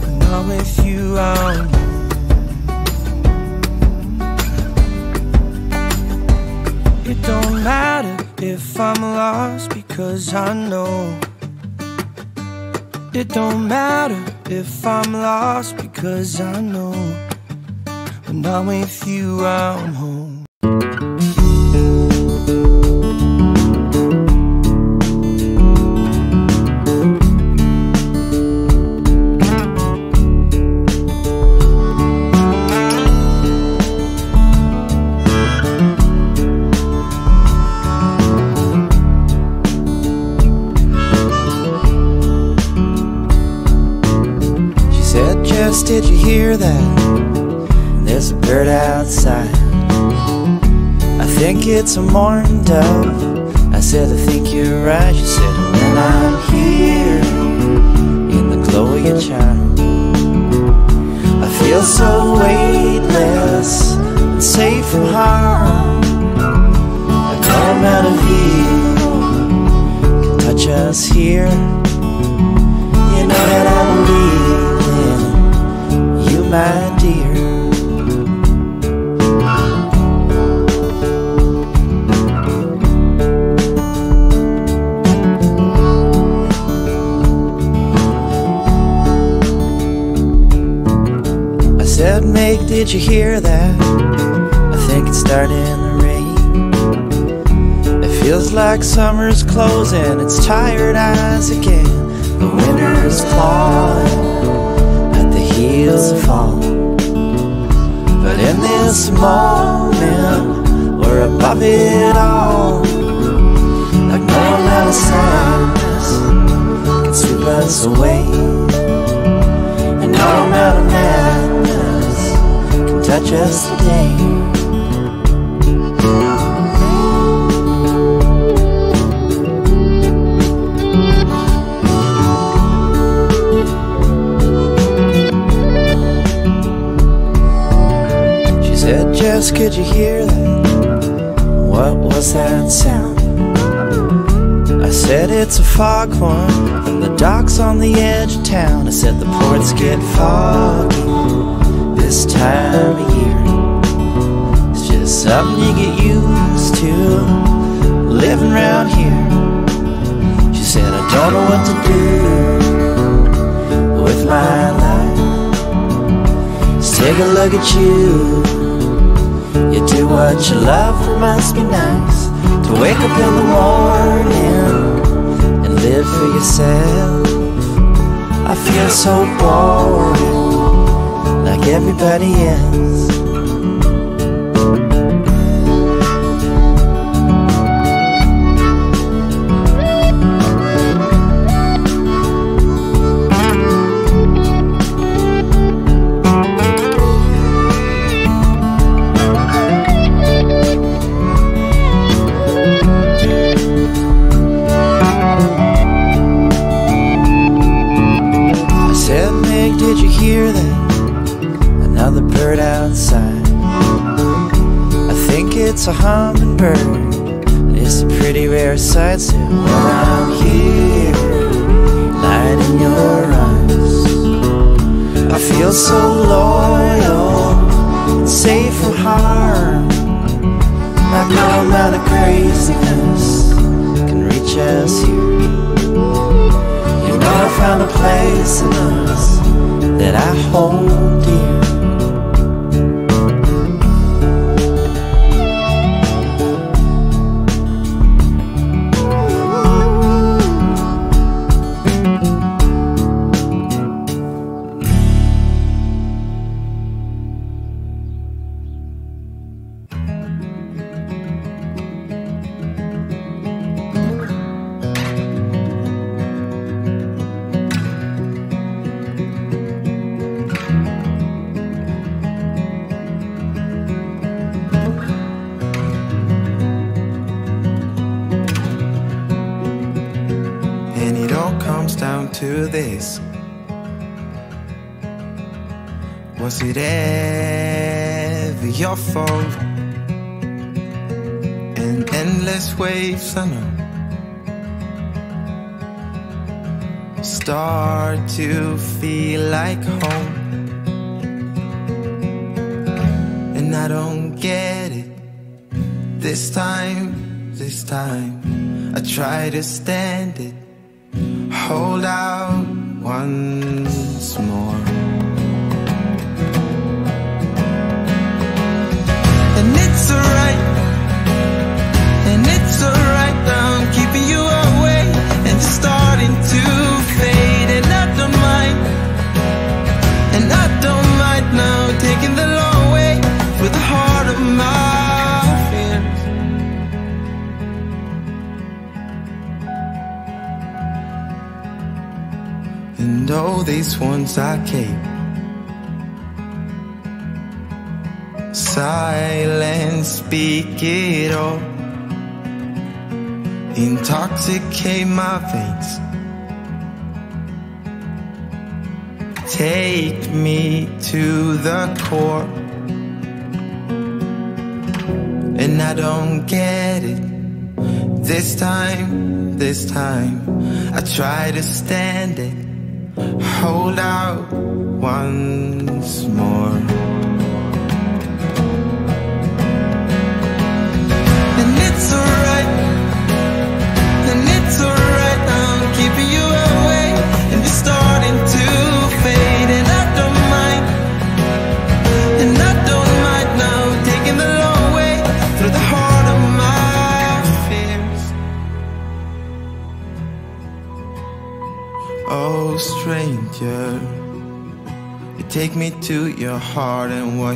When I'm with you, I'm home. It don't matter if I'm lost because I know. It don't matter if I'm lost because I know. I'm with you, I'm think it's it's tired eyes again. The winter's clawing at the heels of fall. But in this moment, we're above it all. Like no amount of sadness can sweep us away. And no amount of madness can touch us today. Could you hear that? What was that sound? I said, it's a foghorn from the docks on the edge of town. I said, the ports get foggy this time of year. It's just something you get used to living around here. She said, I don't know what to do with my life. Let's take a look at you. You do what you love, it must be nice to wake up in the morning and live for yourself. I feel so boring, like everybody else.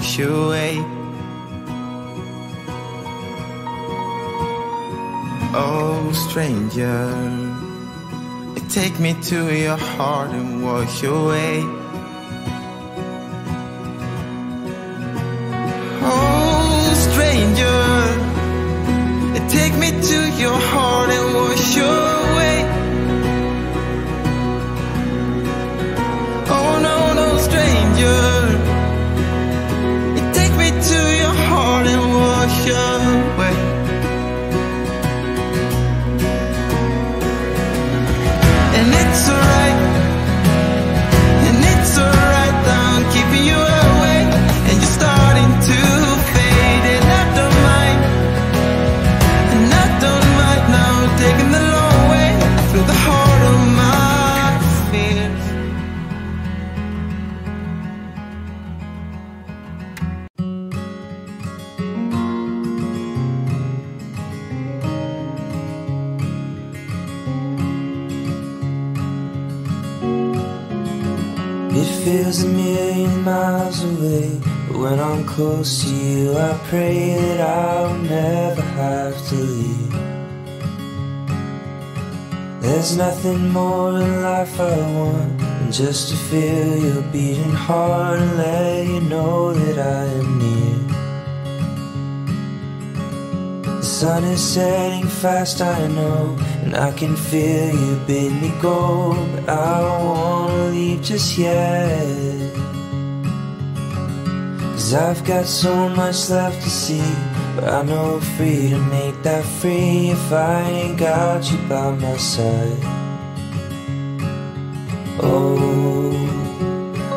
Wash away. Oh, stranger, take me to your heart and wash away. Oh, stranger, take me to your heart and wash away. Oh, no, no, stranger, close to you, I pray that I'll never have to leave. There's nothing more in life I want than just to feel your beating heart and let you know that I am near. The sun is setting fast, I know, and I can feel you bid me go, but I don't wanna leave just yet. Cause I've got so much left to see, but I know freedom ain't that free if I ain't got you by my side. Oh,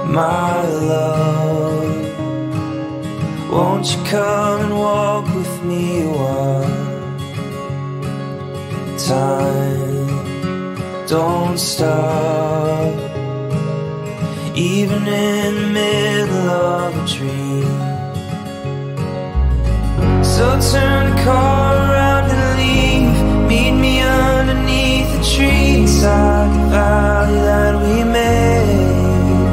my love. Won't you come and walk with me a while? Time don't stop, even in the middle of a dream. So turn the car around and leave. Meet me underneath the the valley that we made.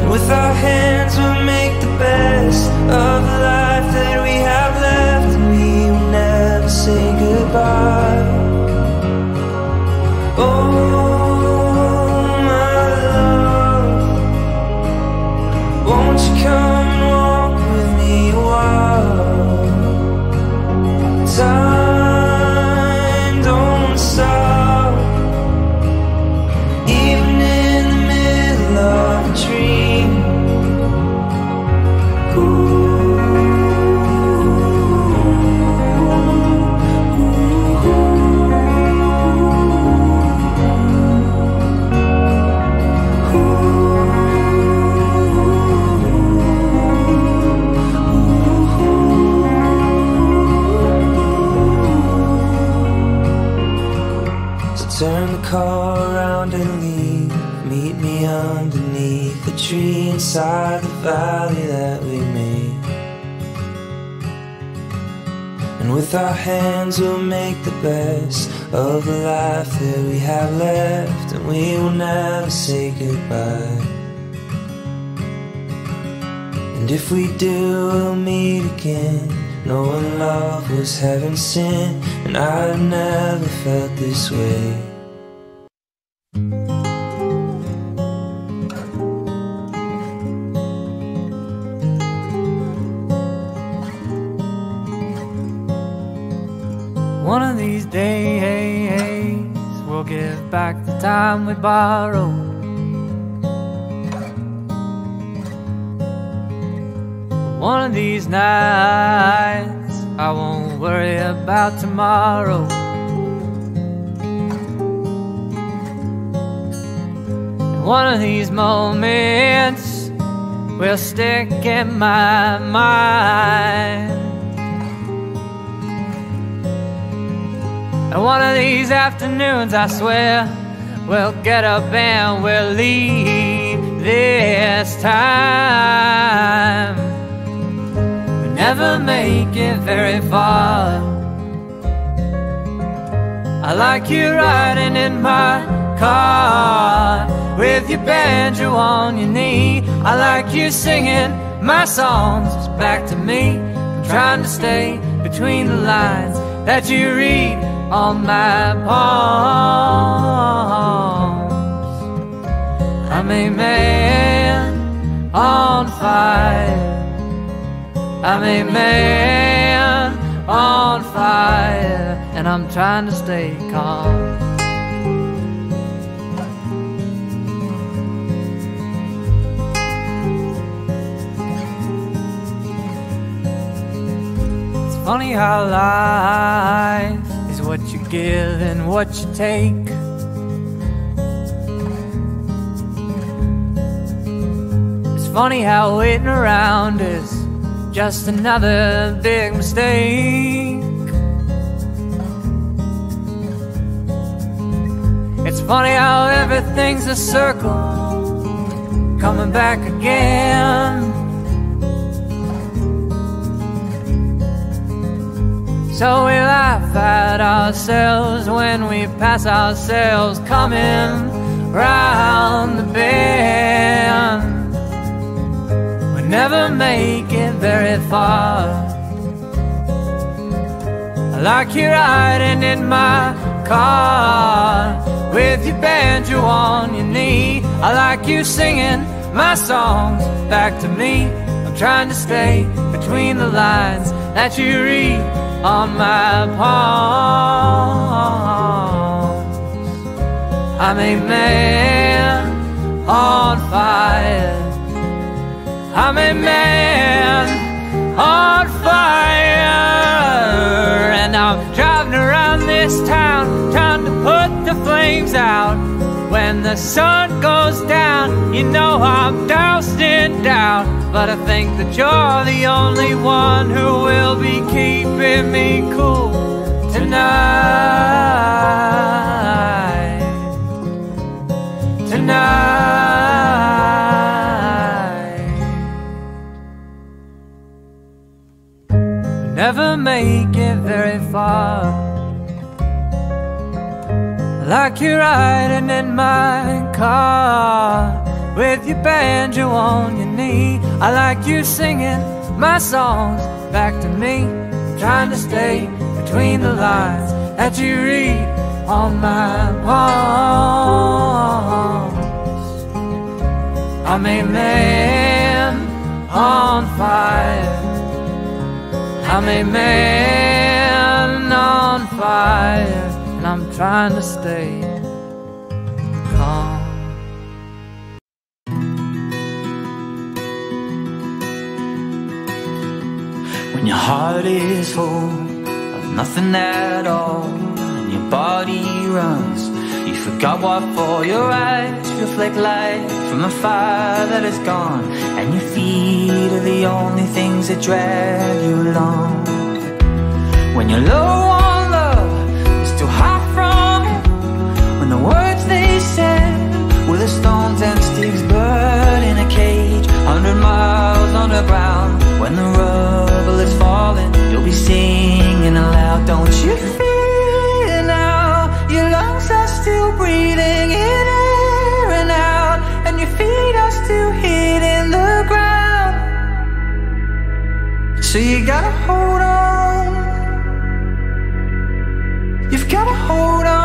And with our hands we'll make the best of tree inside the valley that we made. And with our hands we'll make the best of the life that we have left, and we will never say goodbye. And if we do, we'll meet again. Knowing love was heaven sent, and I've never felt this way. Time we borrowed. One of these nights, I won't worry about tomorrow. One of these moments will stick in my mind. And one of these afternoons, I swear, we'll get up and we'll leave this time. We never make it very far. I like you riding in my car with your banjo on your knee. I like you singing my songs back to me. I'm trying to stay between the lines that you read on my palms. I'm a man on fire. I'm a man on fire, and I'm trying to stay calm. It's funny how life what you give and what you take. It's funny how waiting around is just another big mistake. It's funny how everything's a circle coming back again. So we laugh at ourselves when we pass ourselves coming round the bend. We never make it very far. I like you riding in my car with your banjo on your knee. I like you singing my songs back to me. I'm trying to stay between the lines that you read on my palms. I'm a man on fire. I'm a man on fire. And I'm driving around this town trying to put the flames out. When the sun goes down, you know I'm doused in doubt. But I think that you're the only one who will be keeping me cool tonight. Tonight. We never make it very far. Like you're riding in my car with your banjo on your I like you singing my songs back to me. Trying to stay between the lines that you read on my palms. I'm a man on fire. I'm a man on fire, and I'm trying to stay When your heart is whole Of nothing at all And your body runs. You forgot what for Your eyes reflect light From a fire that is gone And your feet are the only things That drag you along. When you're low on love It's too hot from it When the words they said Were the stones and sticks Bird in a cage Hundred miles underground. When the rubble is falling You'll be singing aloud Don't you feel now? Your lungs are still breathing in air and out And your feet are still hitting the ground. So you gotta hold on. You've gotta hold on.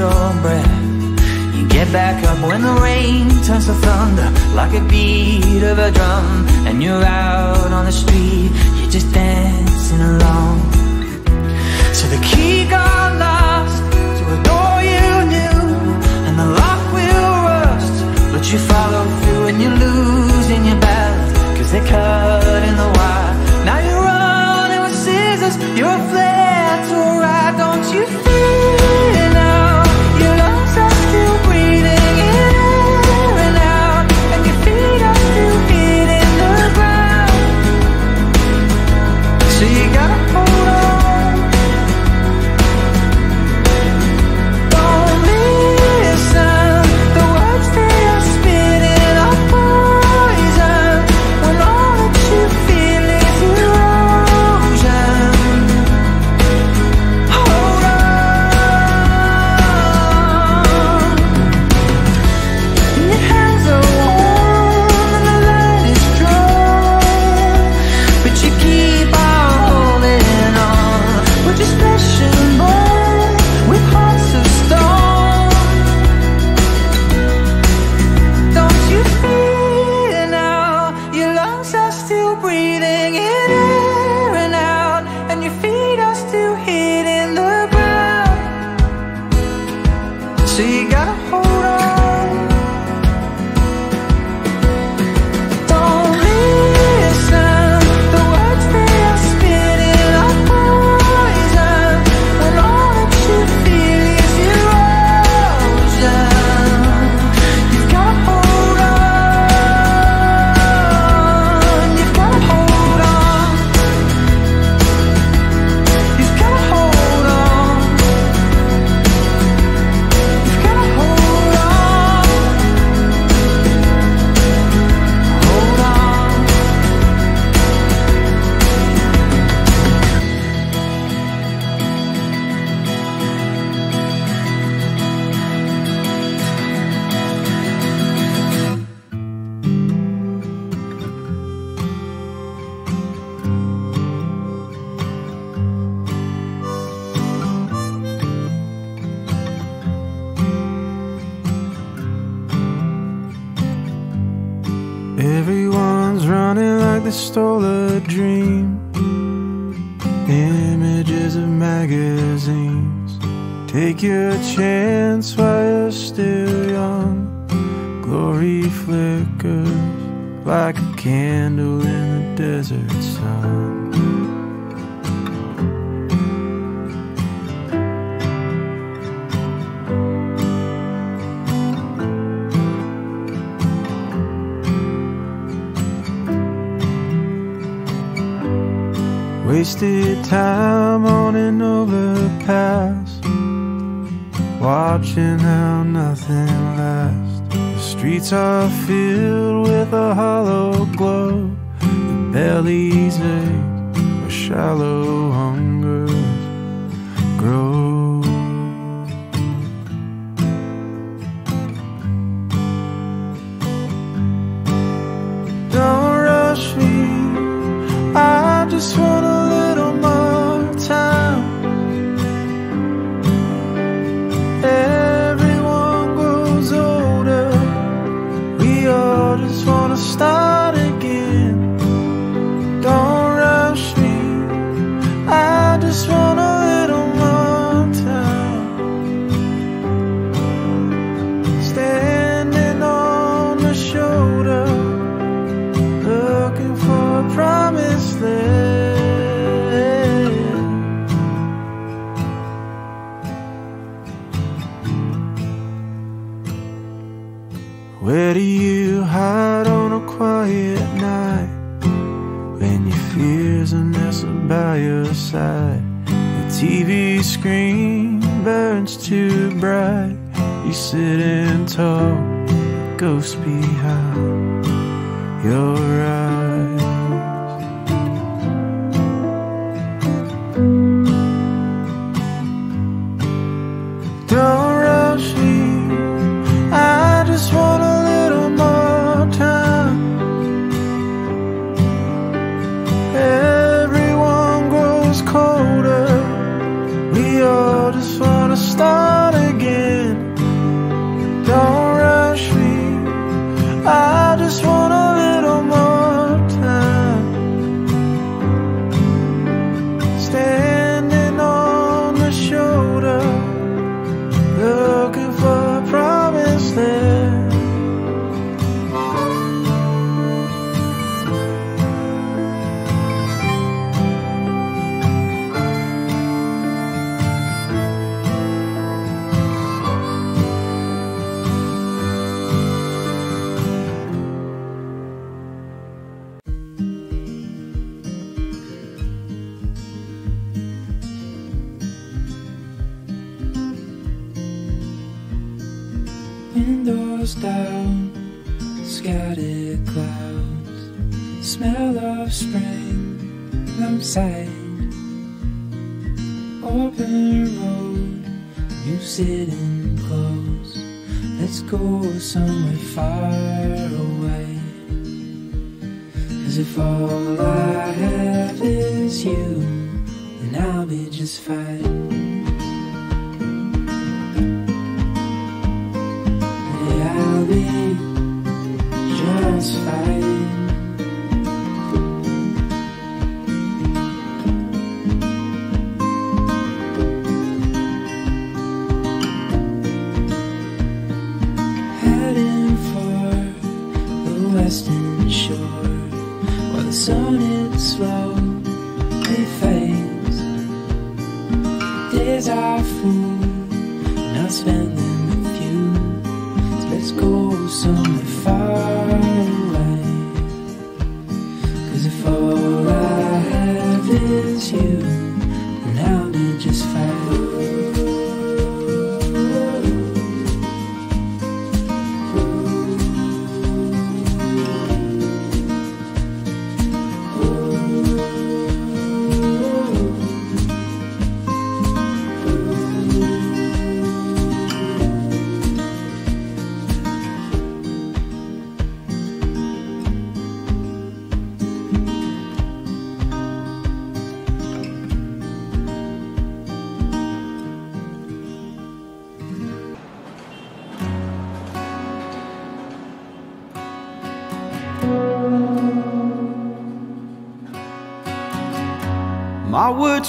Your breath. You get back up when the rain turns to thunder, like a beat of a drum. And you're out on the street, you're just dancing along. So the key got lost to a door you knew, and the lock will rust. But you follow through and you're losing your battle, cause they're in the wire. Now you're running with scissors, you're a flare to a ride, don't you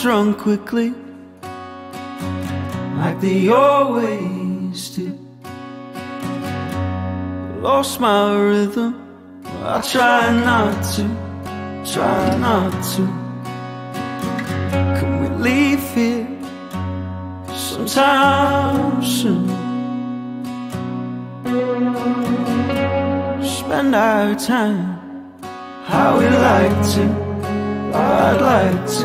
sprung quickly, like they always do. Lost my rhythm, I try not to, try not to. Can we leave here sometime soon? Spend our time how we like to, I'd like to.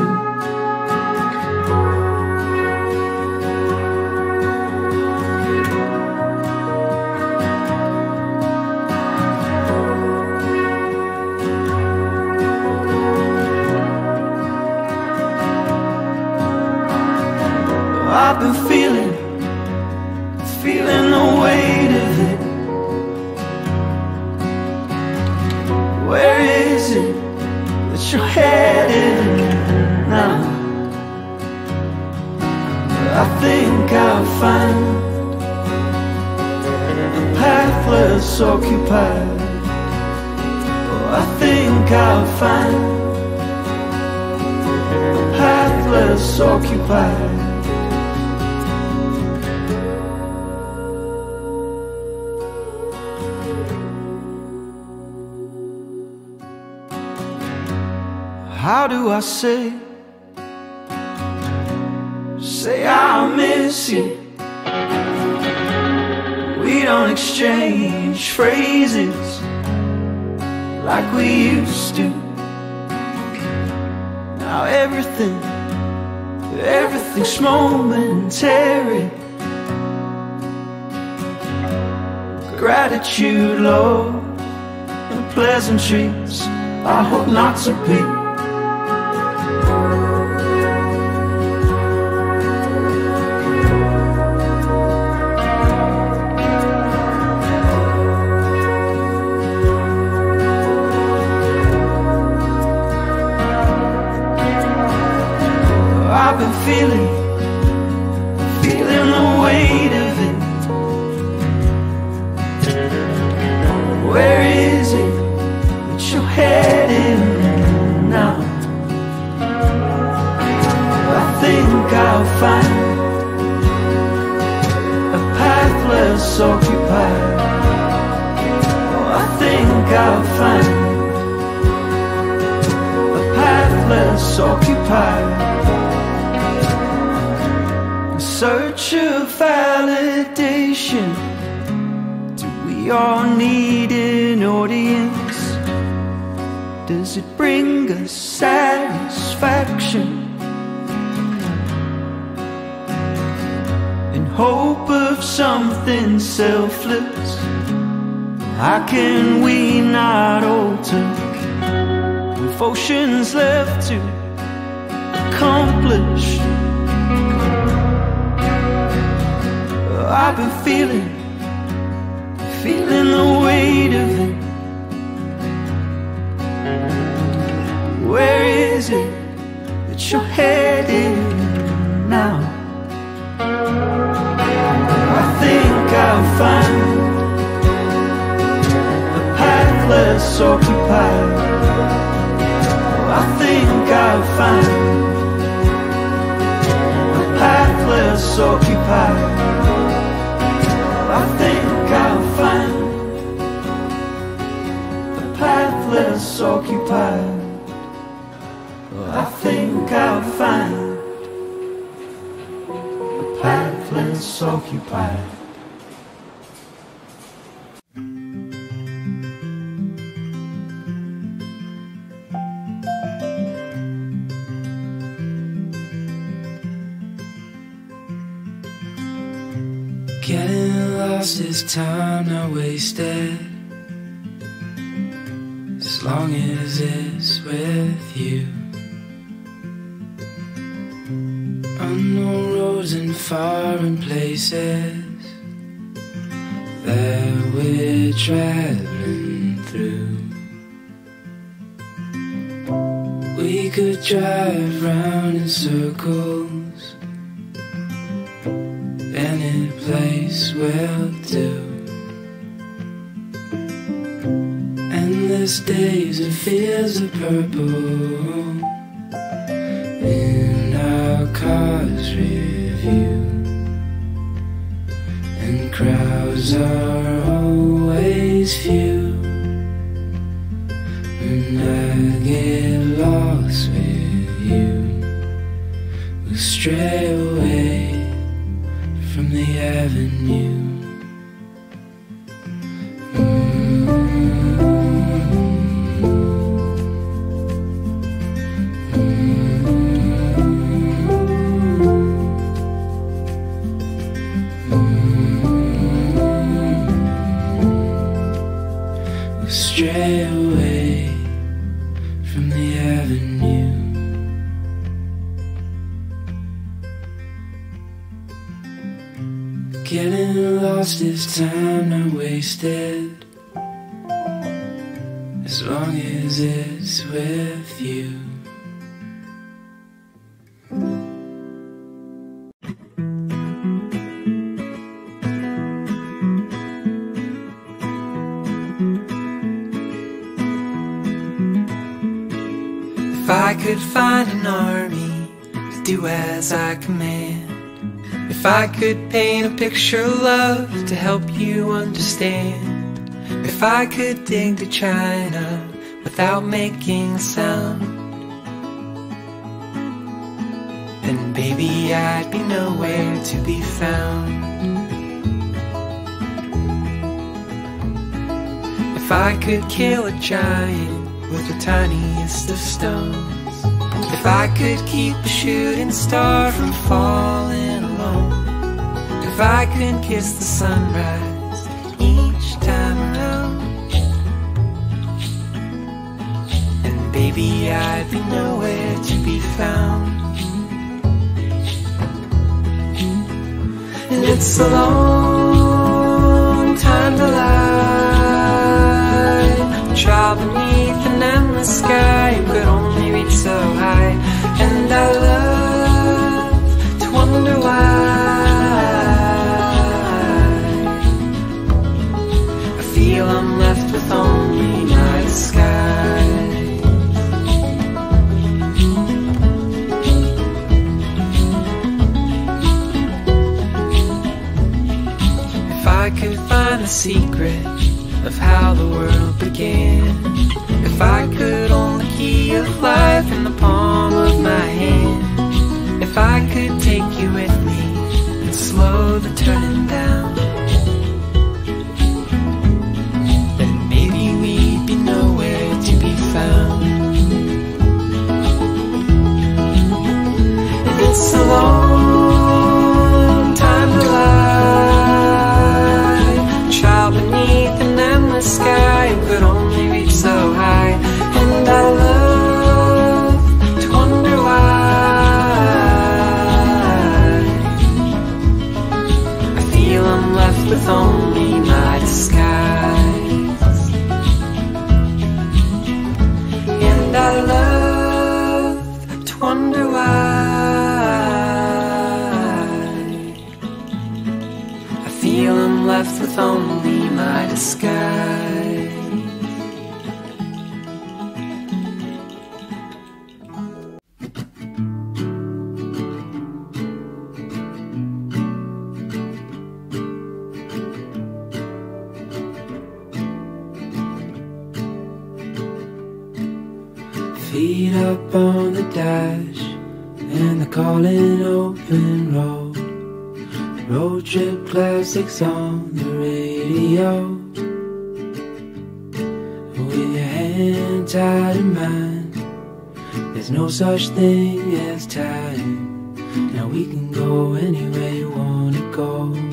Gratitude, love, and pleasantries. I hope not to be. Oceans left to accomplish. I've been feeling wasted. As long as it's with you. Unknown roads and foreign places that we're traveling through. We could drive round in circles. Days and fields of purple could find an army to do as I command. If I could paint a picture of love to help you understand. If I could dig to China without making a sound. Then baby I'd be nowhere to be found. If I could kill a giant with the tiniest of stones. If I could keep a shooting star from falling alone. If I could kiss the sunrise each time around. And baby, I'd be nowhere to be found. And it's a long time to lie. Child beneath an endless sky who could only reach so high. And I love to wonder why. I feel I'm left with only my disguise. If I could find the secret of how the world began, if I could the key of life in the palm of my hand, if I could take you with me and slow the turning down, then maybe we'd be nowhere to be found. It's a long Feet up on the dash and the calling open road. Road trip classics on the radio. With your hand tied in mine, there's no such thing as time. Now we can go anywhere you wanna go.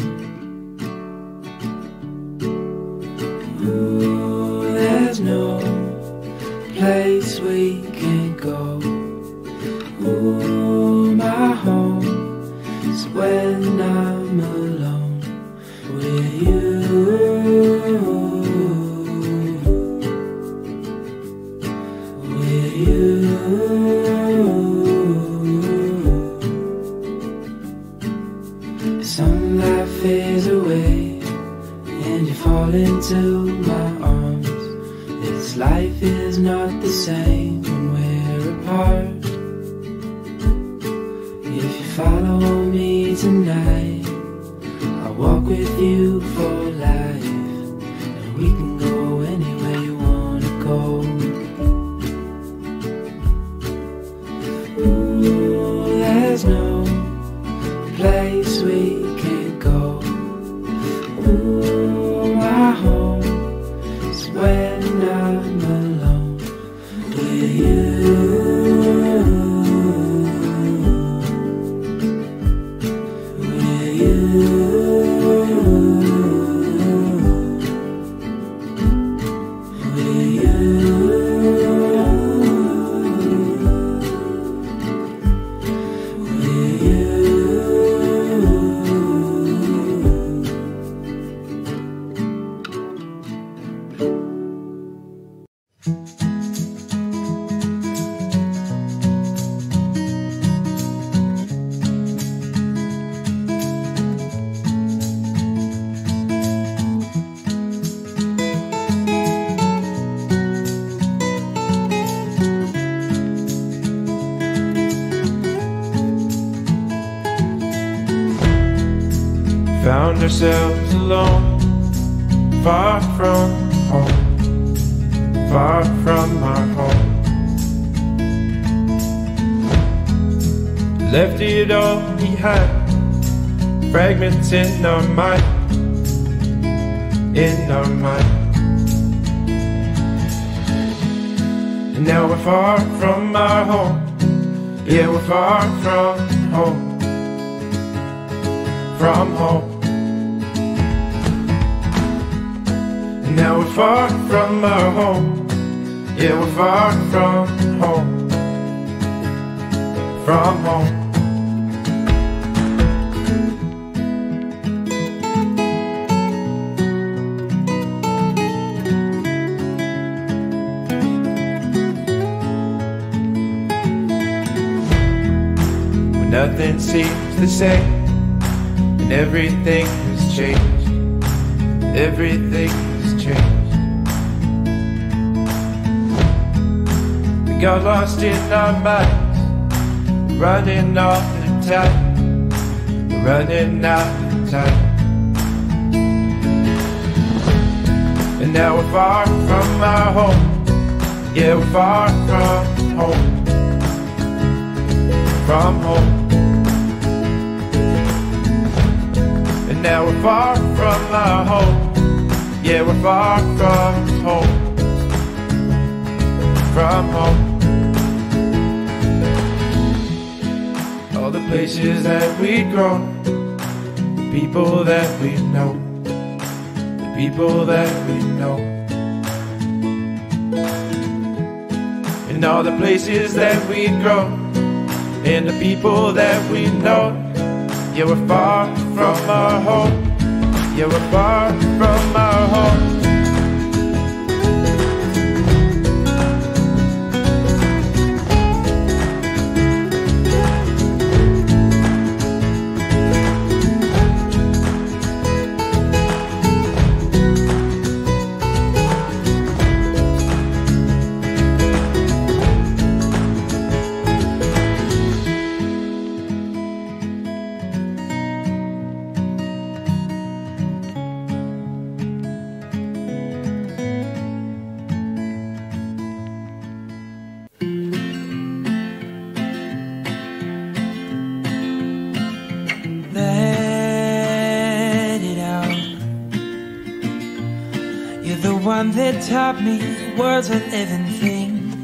That taught me words are living things.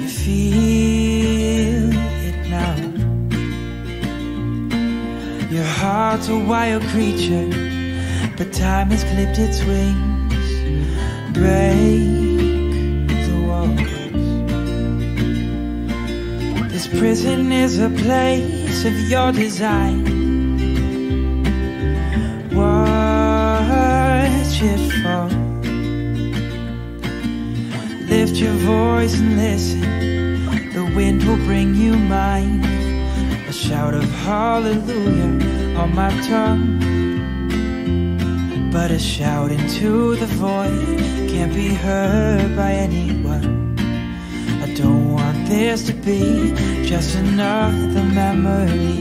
You feel it now. Your heart's a wild creature, but time has clipped its wings. Break the walls. This prison is a place of your design. Lift your voice and listen. The wind will bring you mine. A shout of hallelujah on my tongue. But a shout into the void can't be heard by anyone. I don't want this to be just another memory.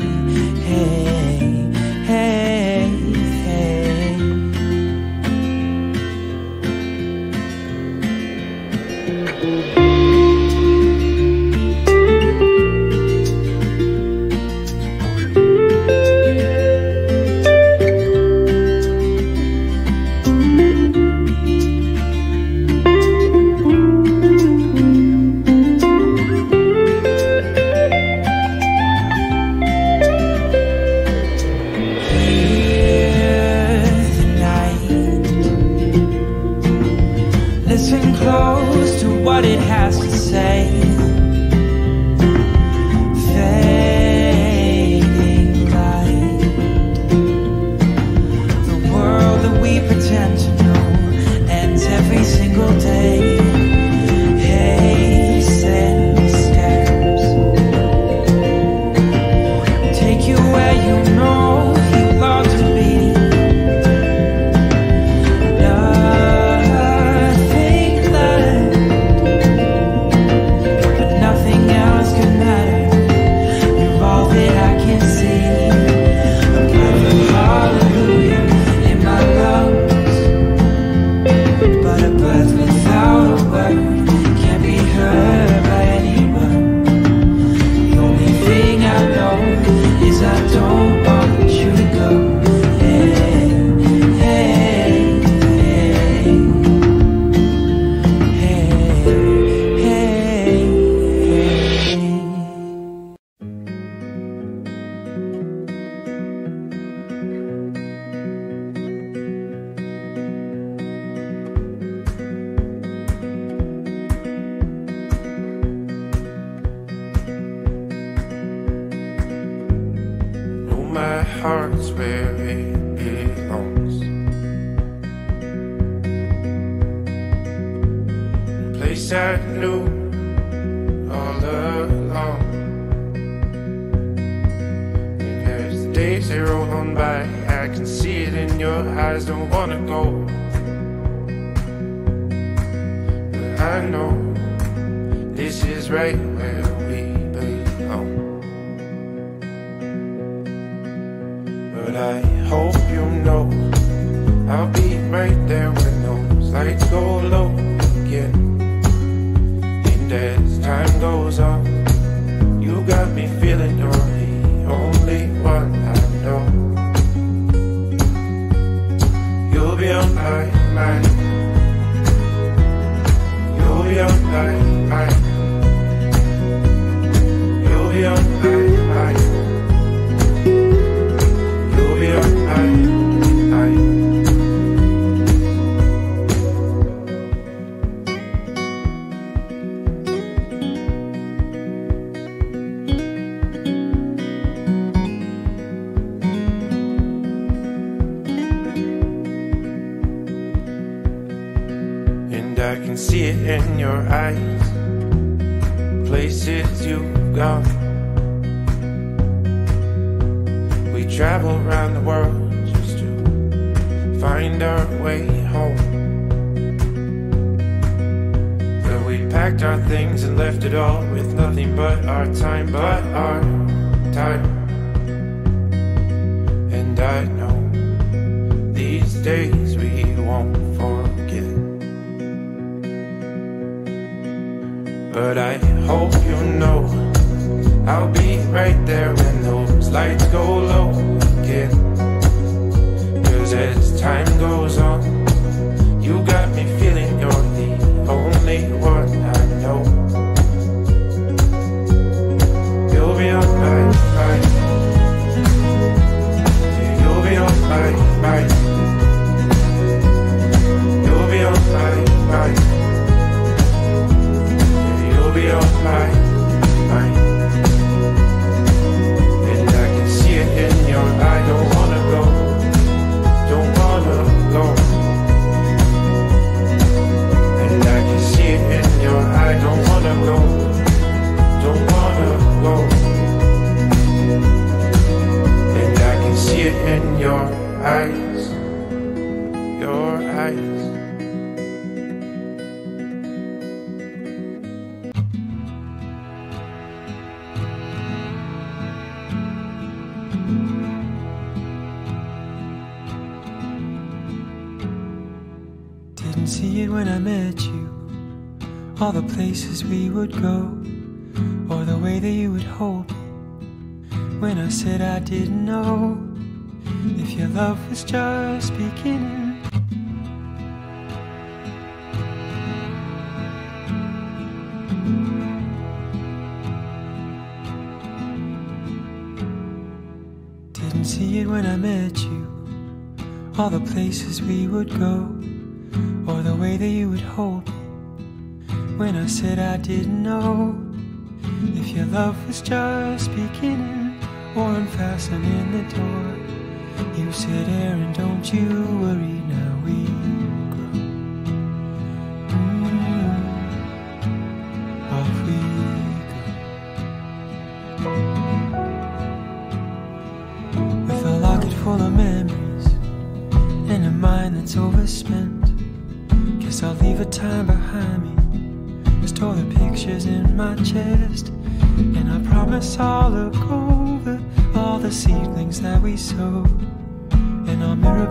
Hey, hey, But I hope you know I'll be right there when those lights go low again. Cause as time goes on, you got me feeling your eyes. Your eyes. Didn't see it when I met you. All the places we would go, or the way that you would hold me. When I said I didn't know your love was just beginning. Didn't see it when I met you. All the places we would go, or the way that you would hold me. When I said I didn't know if your love was just beginning or unfastening the door. You said, Aaron, don't you worry, now we grow. Mm, off we go. With a locket full of memories and a mind that's overspent. Guess I'll leave a time behind me. Store the pictures in my chest, and I promise I'll look over all the seedlings that we sowed,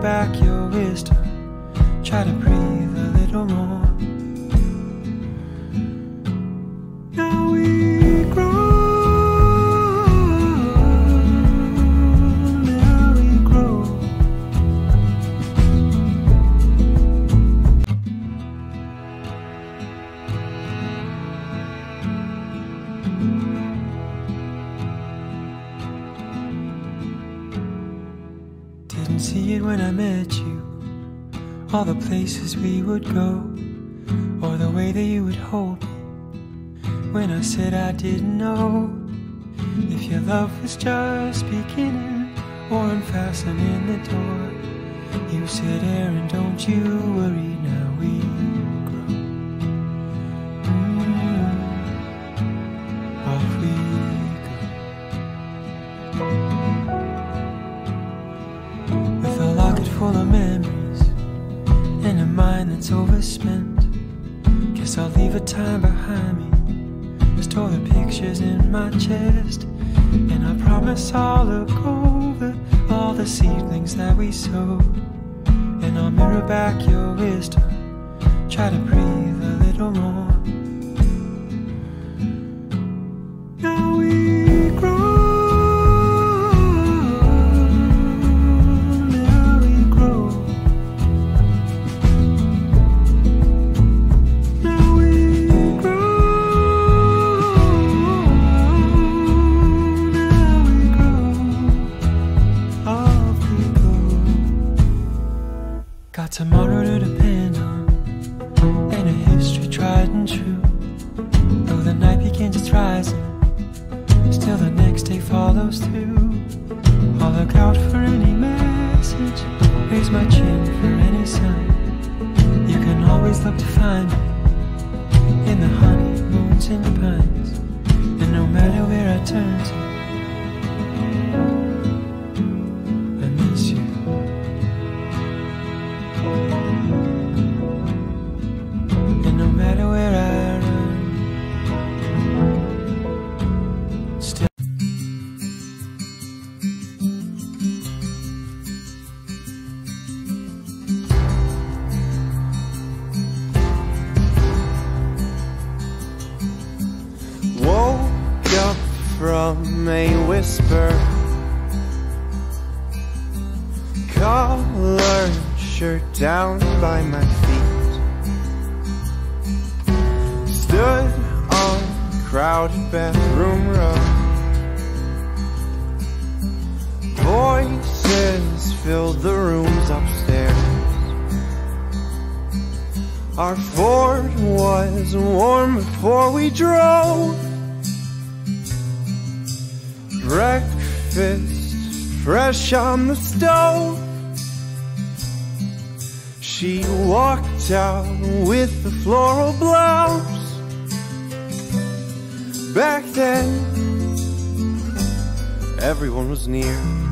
back your wisdom. from a whisper. Collar shirt down by my feet. Stood on crowded bathroom row. Voices filled the rooms upstairs. Our Ford was warm before we drove breakfast fresh on the stove. She walked out with the floral blouse. Back then, everyone was near.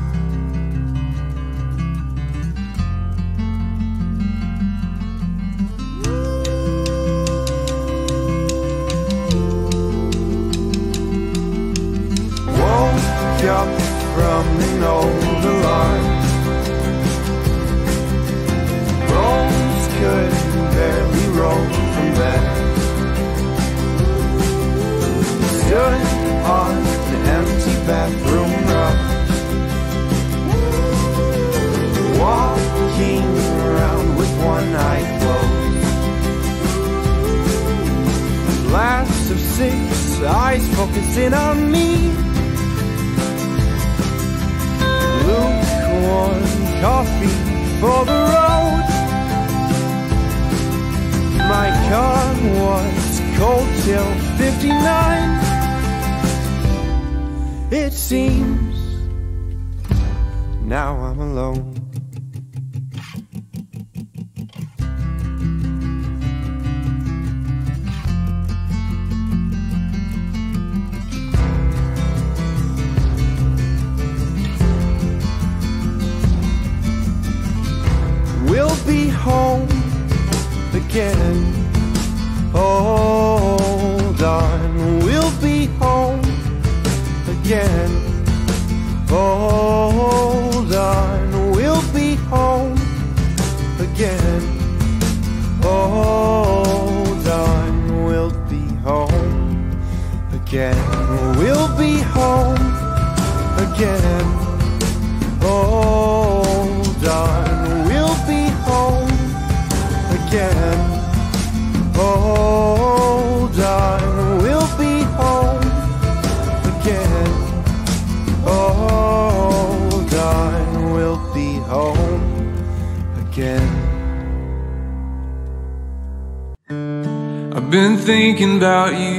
thinking about you.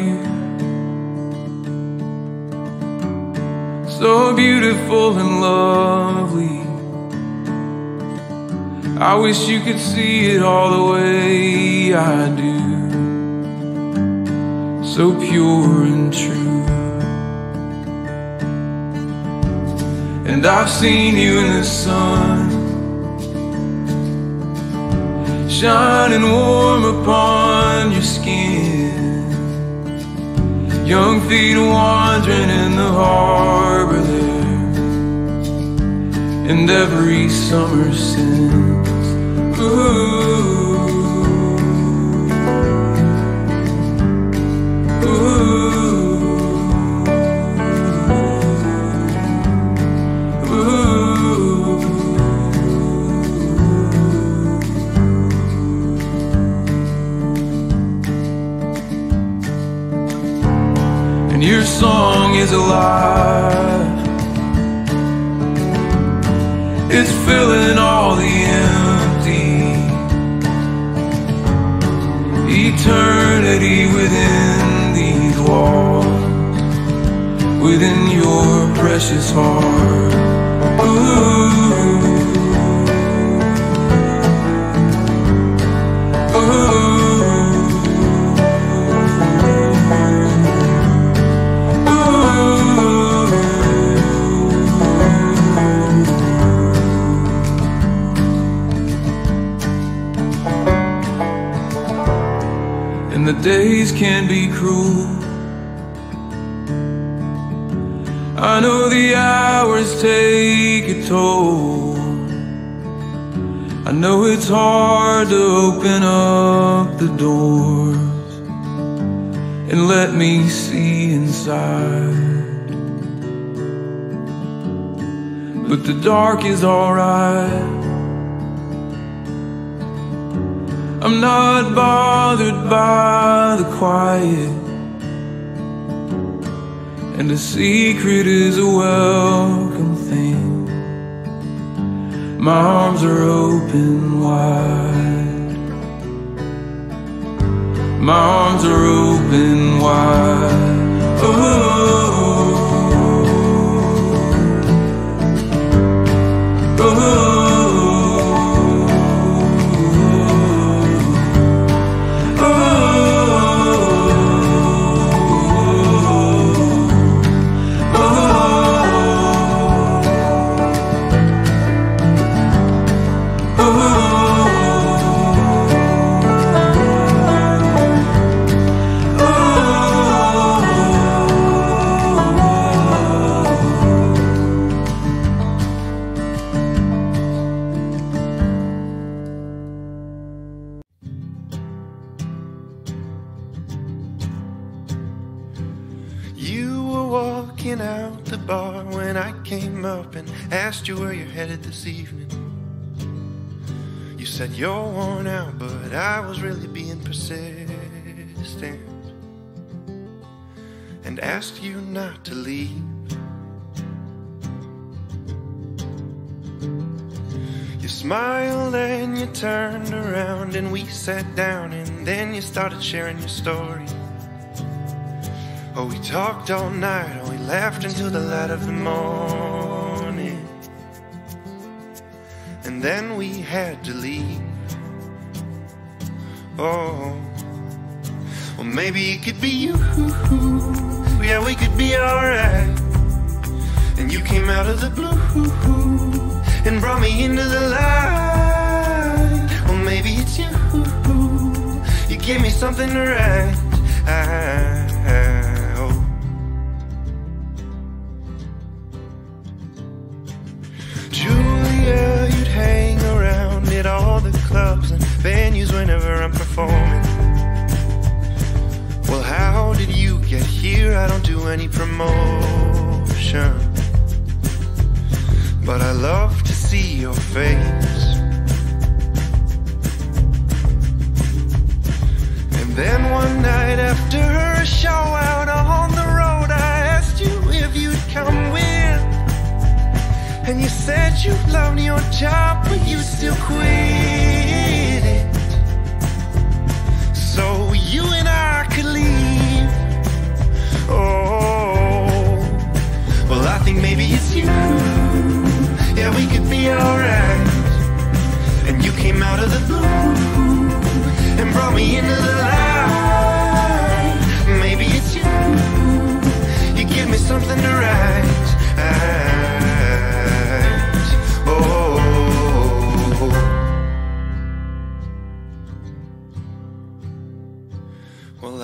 The dark is alright. I'm not bothered by the quiet. And a secret is a welcome thing. My arms are open wide. My arms are open wide. Oh, asked you where you're headed this evening. You said you're worn out, but I was really being persistent and asked you not to leave. You smiled and you turned around and we sat down and then you started sharing your story. Oh, we talked all night, oh, we laughed until the light of the morning. Then we had to leave. Oh, well, maybe it could be you. Yeah, we could be alright. And you came out of the blue and brought me into the light. Well, maybe it's you. You gave me something to write. I, Julia, you'd hang around at all the clubs and venues whenever I'm performing. Well, how did you get here? I don't do any promotion. But I love to see your face. And then one night after a show out on the road, I asked you if you'd come. And you said you loved your job, but you still quit it. So you and I could leave. Oh, well, I think maybe. it's you. Yeah, we could be alright. And you came out of the blue and brought me into the light. Maybe it's you. You give me something to write.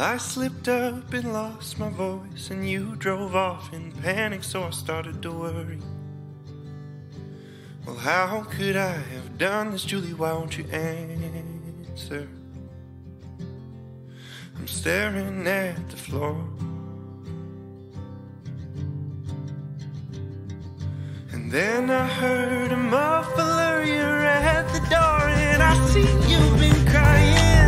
I slipped up and lost my voice, and you drove off in panic, so I started to worry. Well, how could I have done this, Julie? Why won't you answer? I'm staring at the floor. And then I heard a muffler, you're at the door, and I see you've been crying.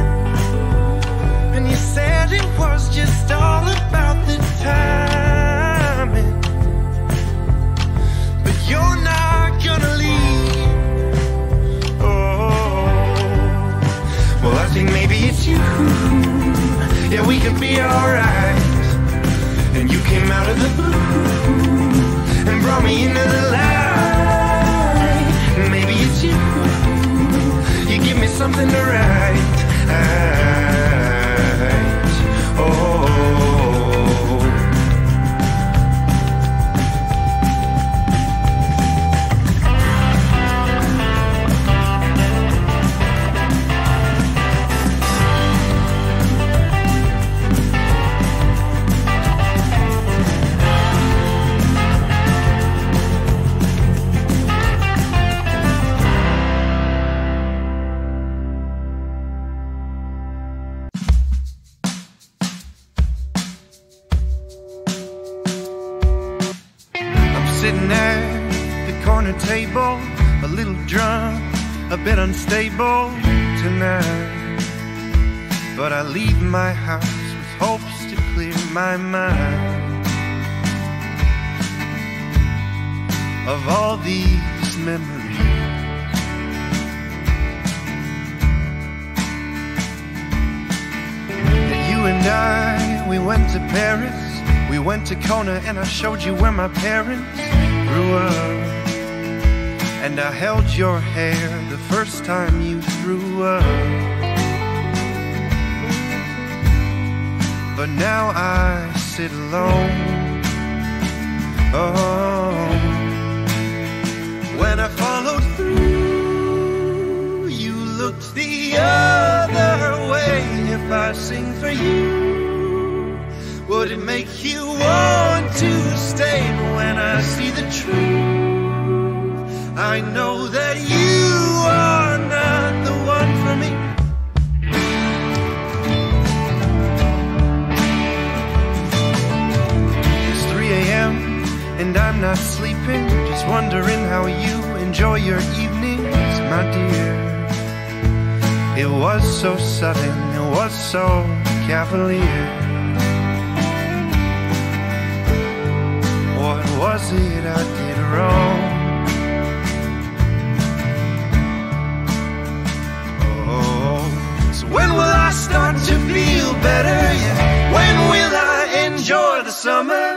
Said it was just all about the timing. But you're not gonna leave. Oh, well, I think maybe it's you. Yeah, we could be alright. And you came out of the blue and brought me into the light. Maybe it's you. You give me something to write. Drunk, a bit unstable tonight. But I leave my house with hopes to clear my mind of all these memories. You and I, we went to Paris. We went to Kona and I showed you where my parents grew up. And I held your hair the first time you threw up. But now I sit alone. Oh, when I followed through, you looked the other way. If I sing for you, would it make you want to stay? When I see the truth, I know that you are not the one for me. It's 3 a.m. and I'm not sleeping, just wondering how you enjoy your evenings, my dear. It was so sudden, it was so cavalier. What was it I did wrong? When will I start to feel better? Yeah. When will I enjoy the summer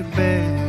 your bed.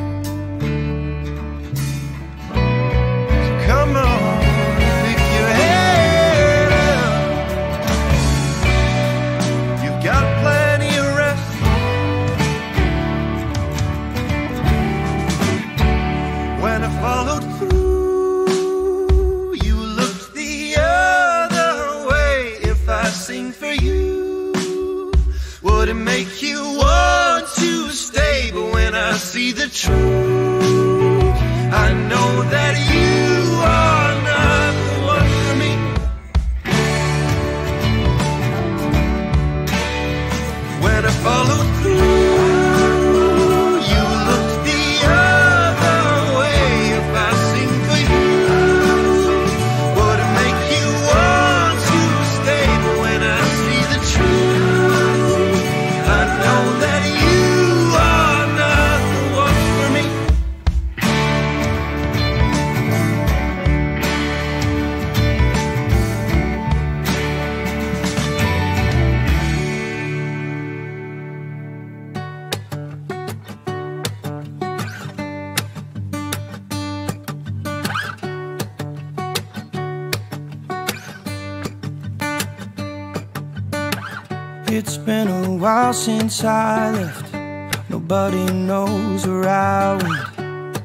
Since I left. Nobody knows where I went.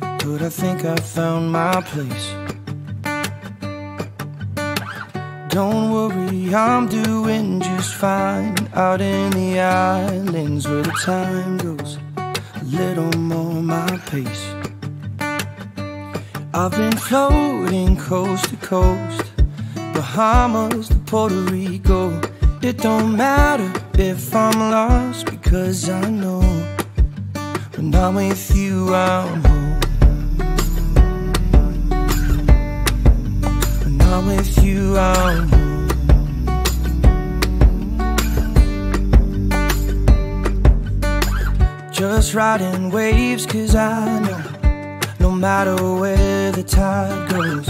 But I think I found my place. Don't worry, I'm doing just fine. Out in the islands where the time goes a little more my pace. I've been floating coast to coast, Bahamas to Puerto Rico. It don't matter if I'm lost because I know when I'm with you, I'm home. When I'm with you, I'm home. Just riding waves cause I know no matter where the tide goes,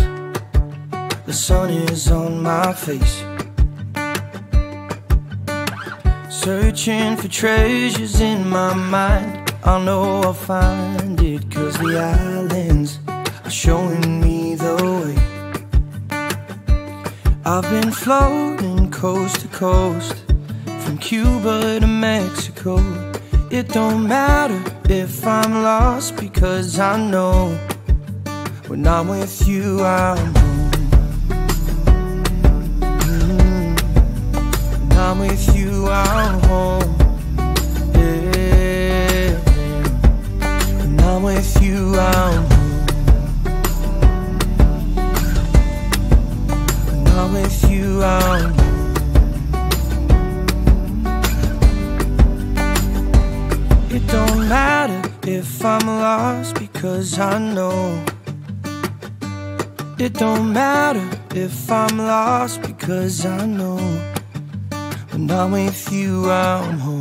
the sun is on my face. Searching for treasures in my mind. I know I'll find it, cause the islands are showing me the way. I've been floating coast to coast, from Cuba to Mexico. It don't matter if I'm lost, because I know when I'm with you, I'm with you, I'm home. Yeah. When I'm with you, I'm home. When I'm with you, I'm home. It don't matter if I'm lost because I know. It don't matter if I'm lost because I know. I'm with you, I'm home.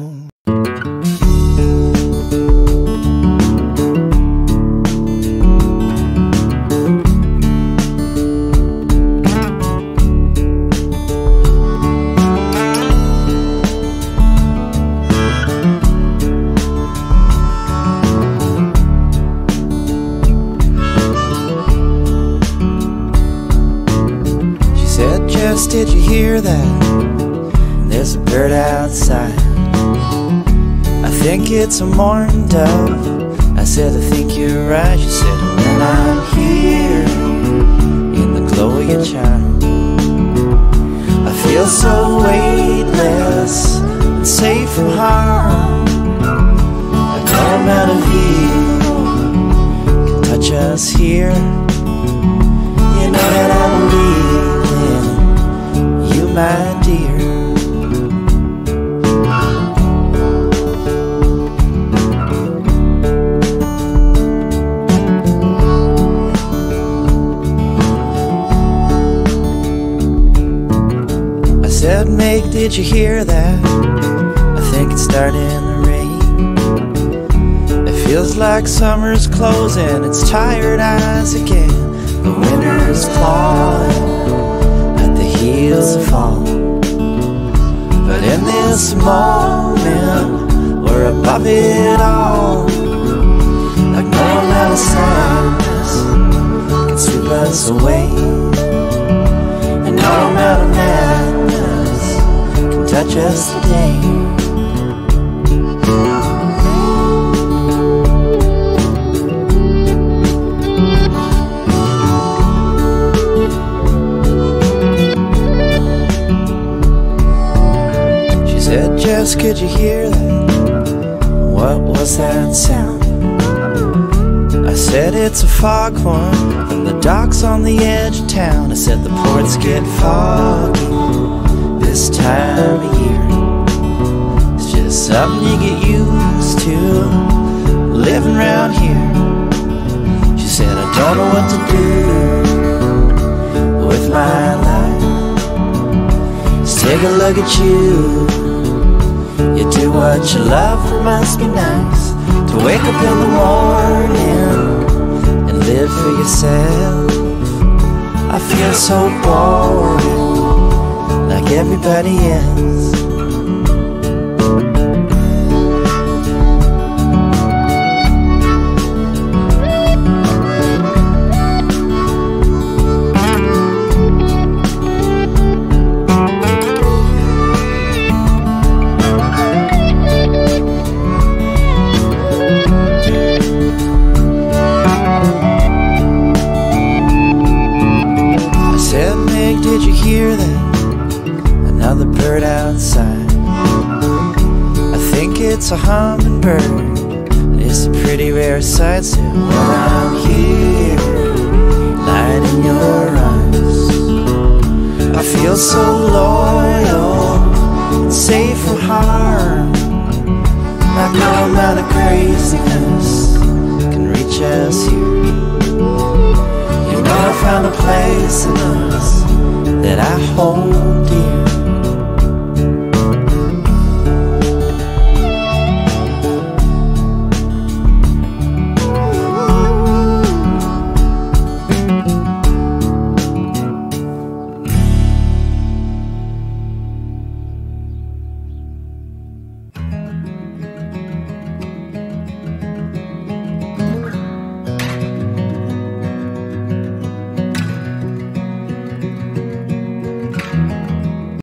It's a mourning dove. I said, I think you're right. She said, when I'm here in the glow of your charm, I feel so weightless and safe from harm. I come out of here, can touch us here. You know that I believe in you, my dear. Did you hear that? I think it's starting to rain. It feels like summer's closing, its tired eyes again. The winter's clawing at the heels of fall. But in this moment, we're above it all. Like no amount of sadness can sweep us away. And no amount of madness touch us today. She said, Jess, could you hear that? What was that sound? I said it's a foghorn from the docks on the edge of town. I said the ports get foggy this time of year. It's just something you get used to living around here. She said, I don't know what to do with my life. Let's take a look at you. You do what you love, it must be nice to wake up in the morning and live for yourself. I feel so boring, everybody else.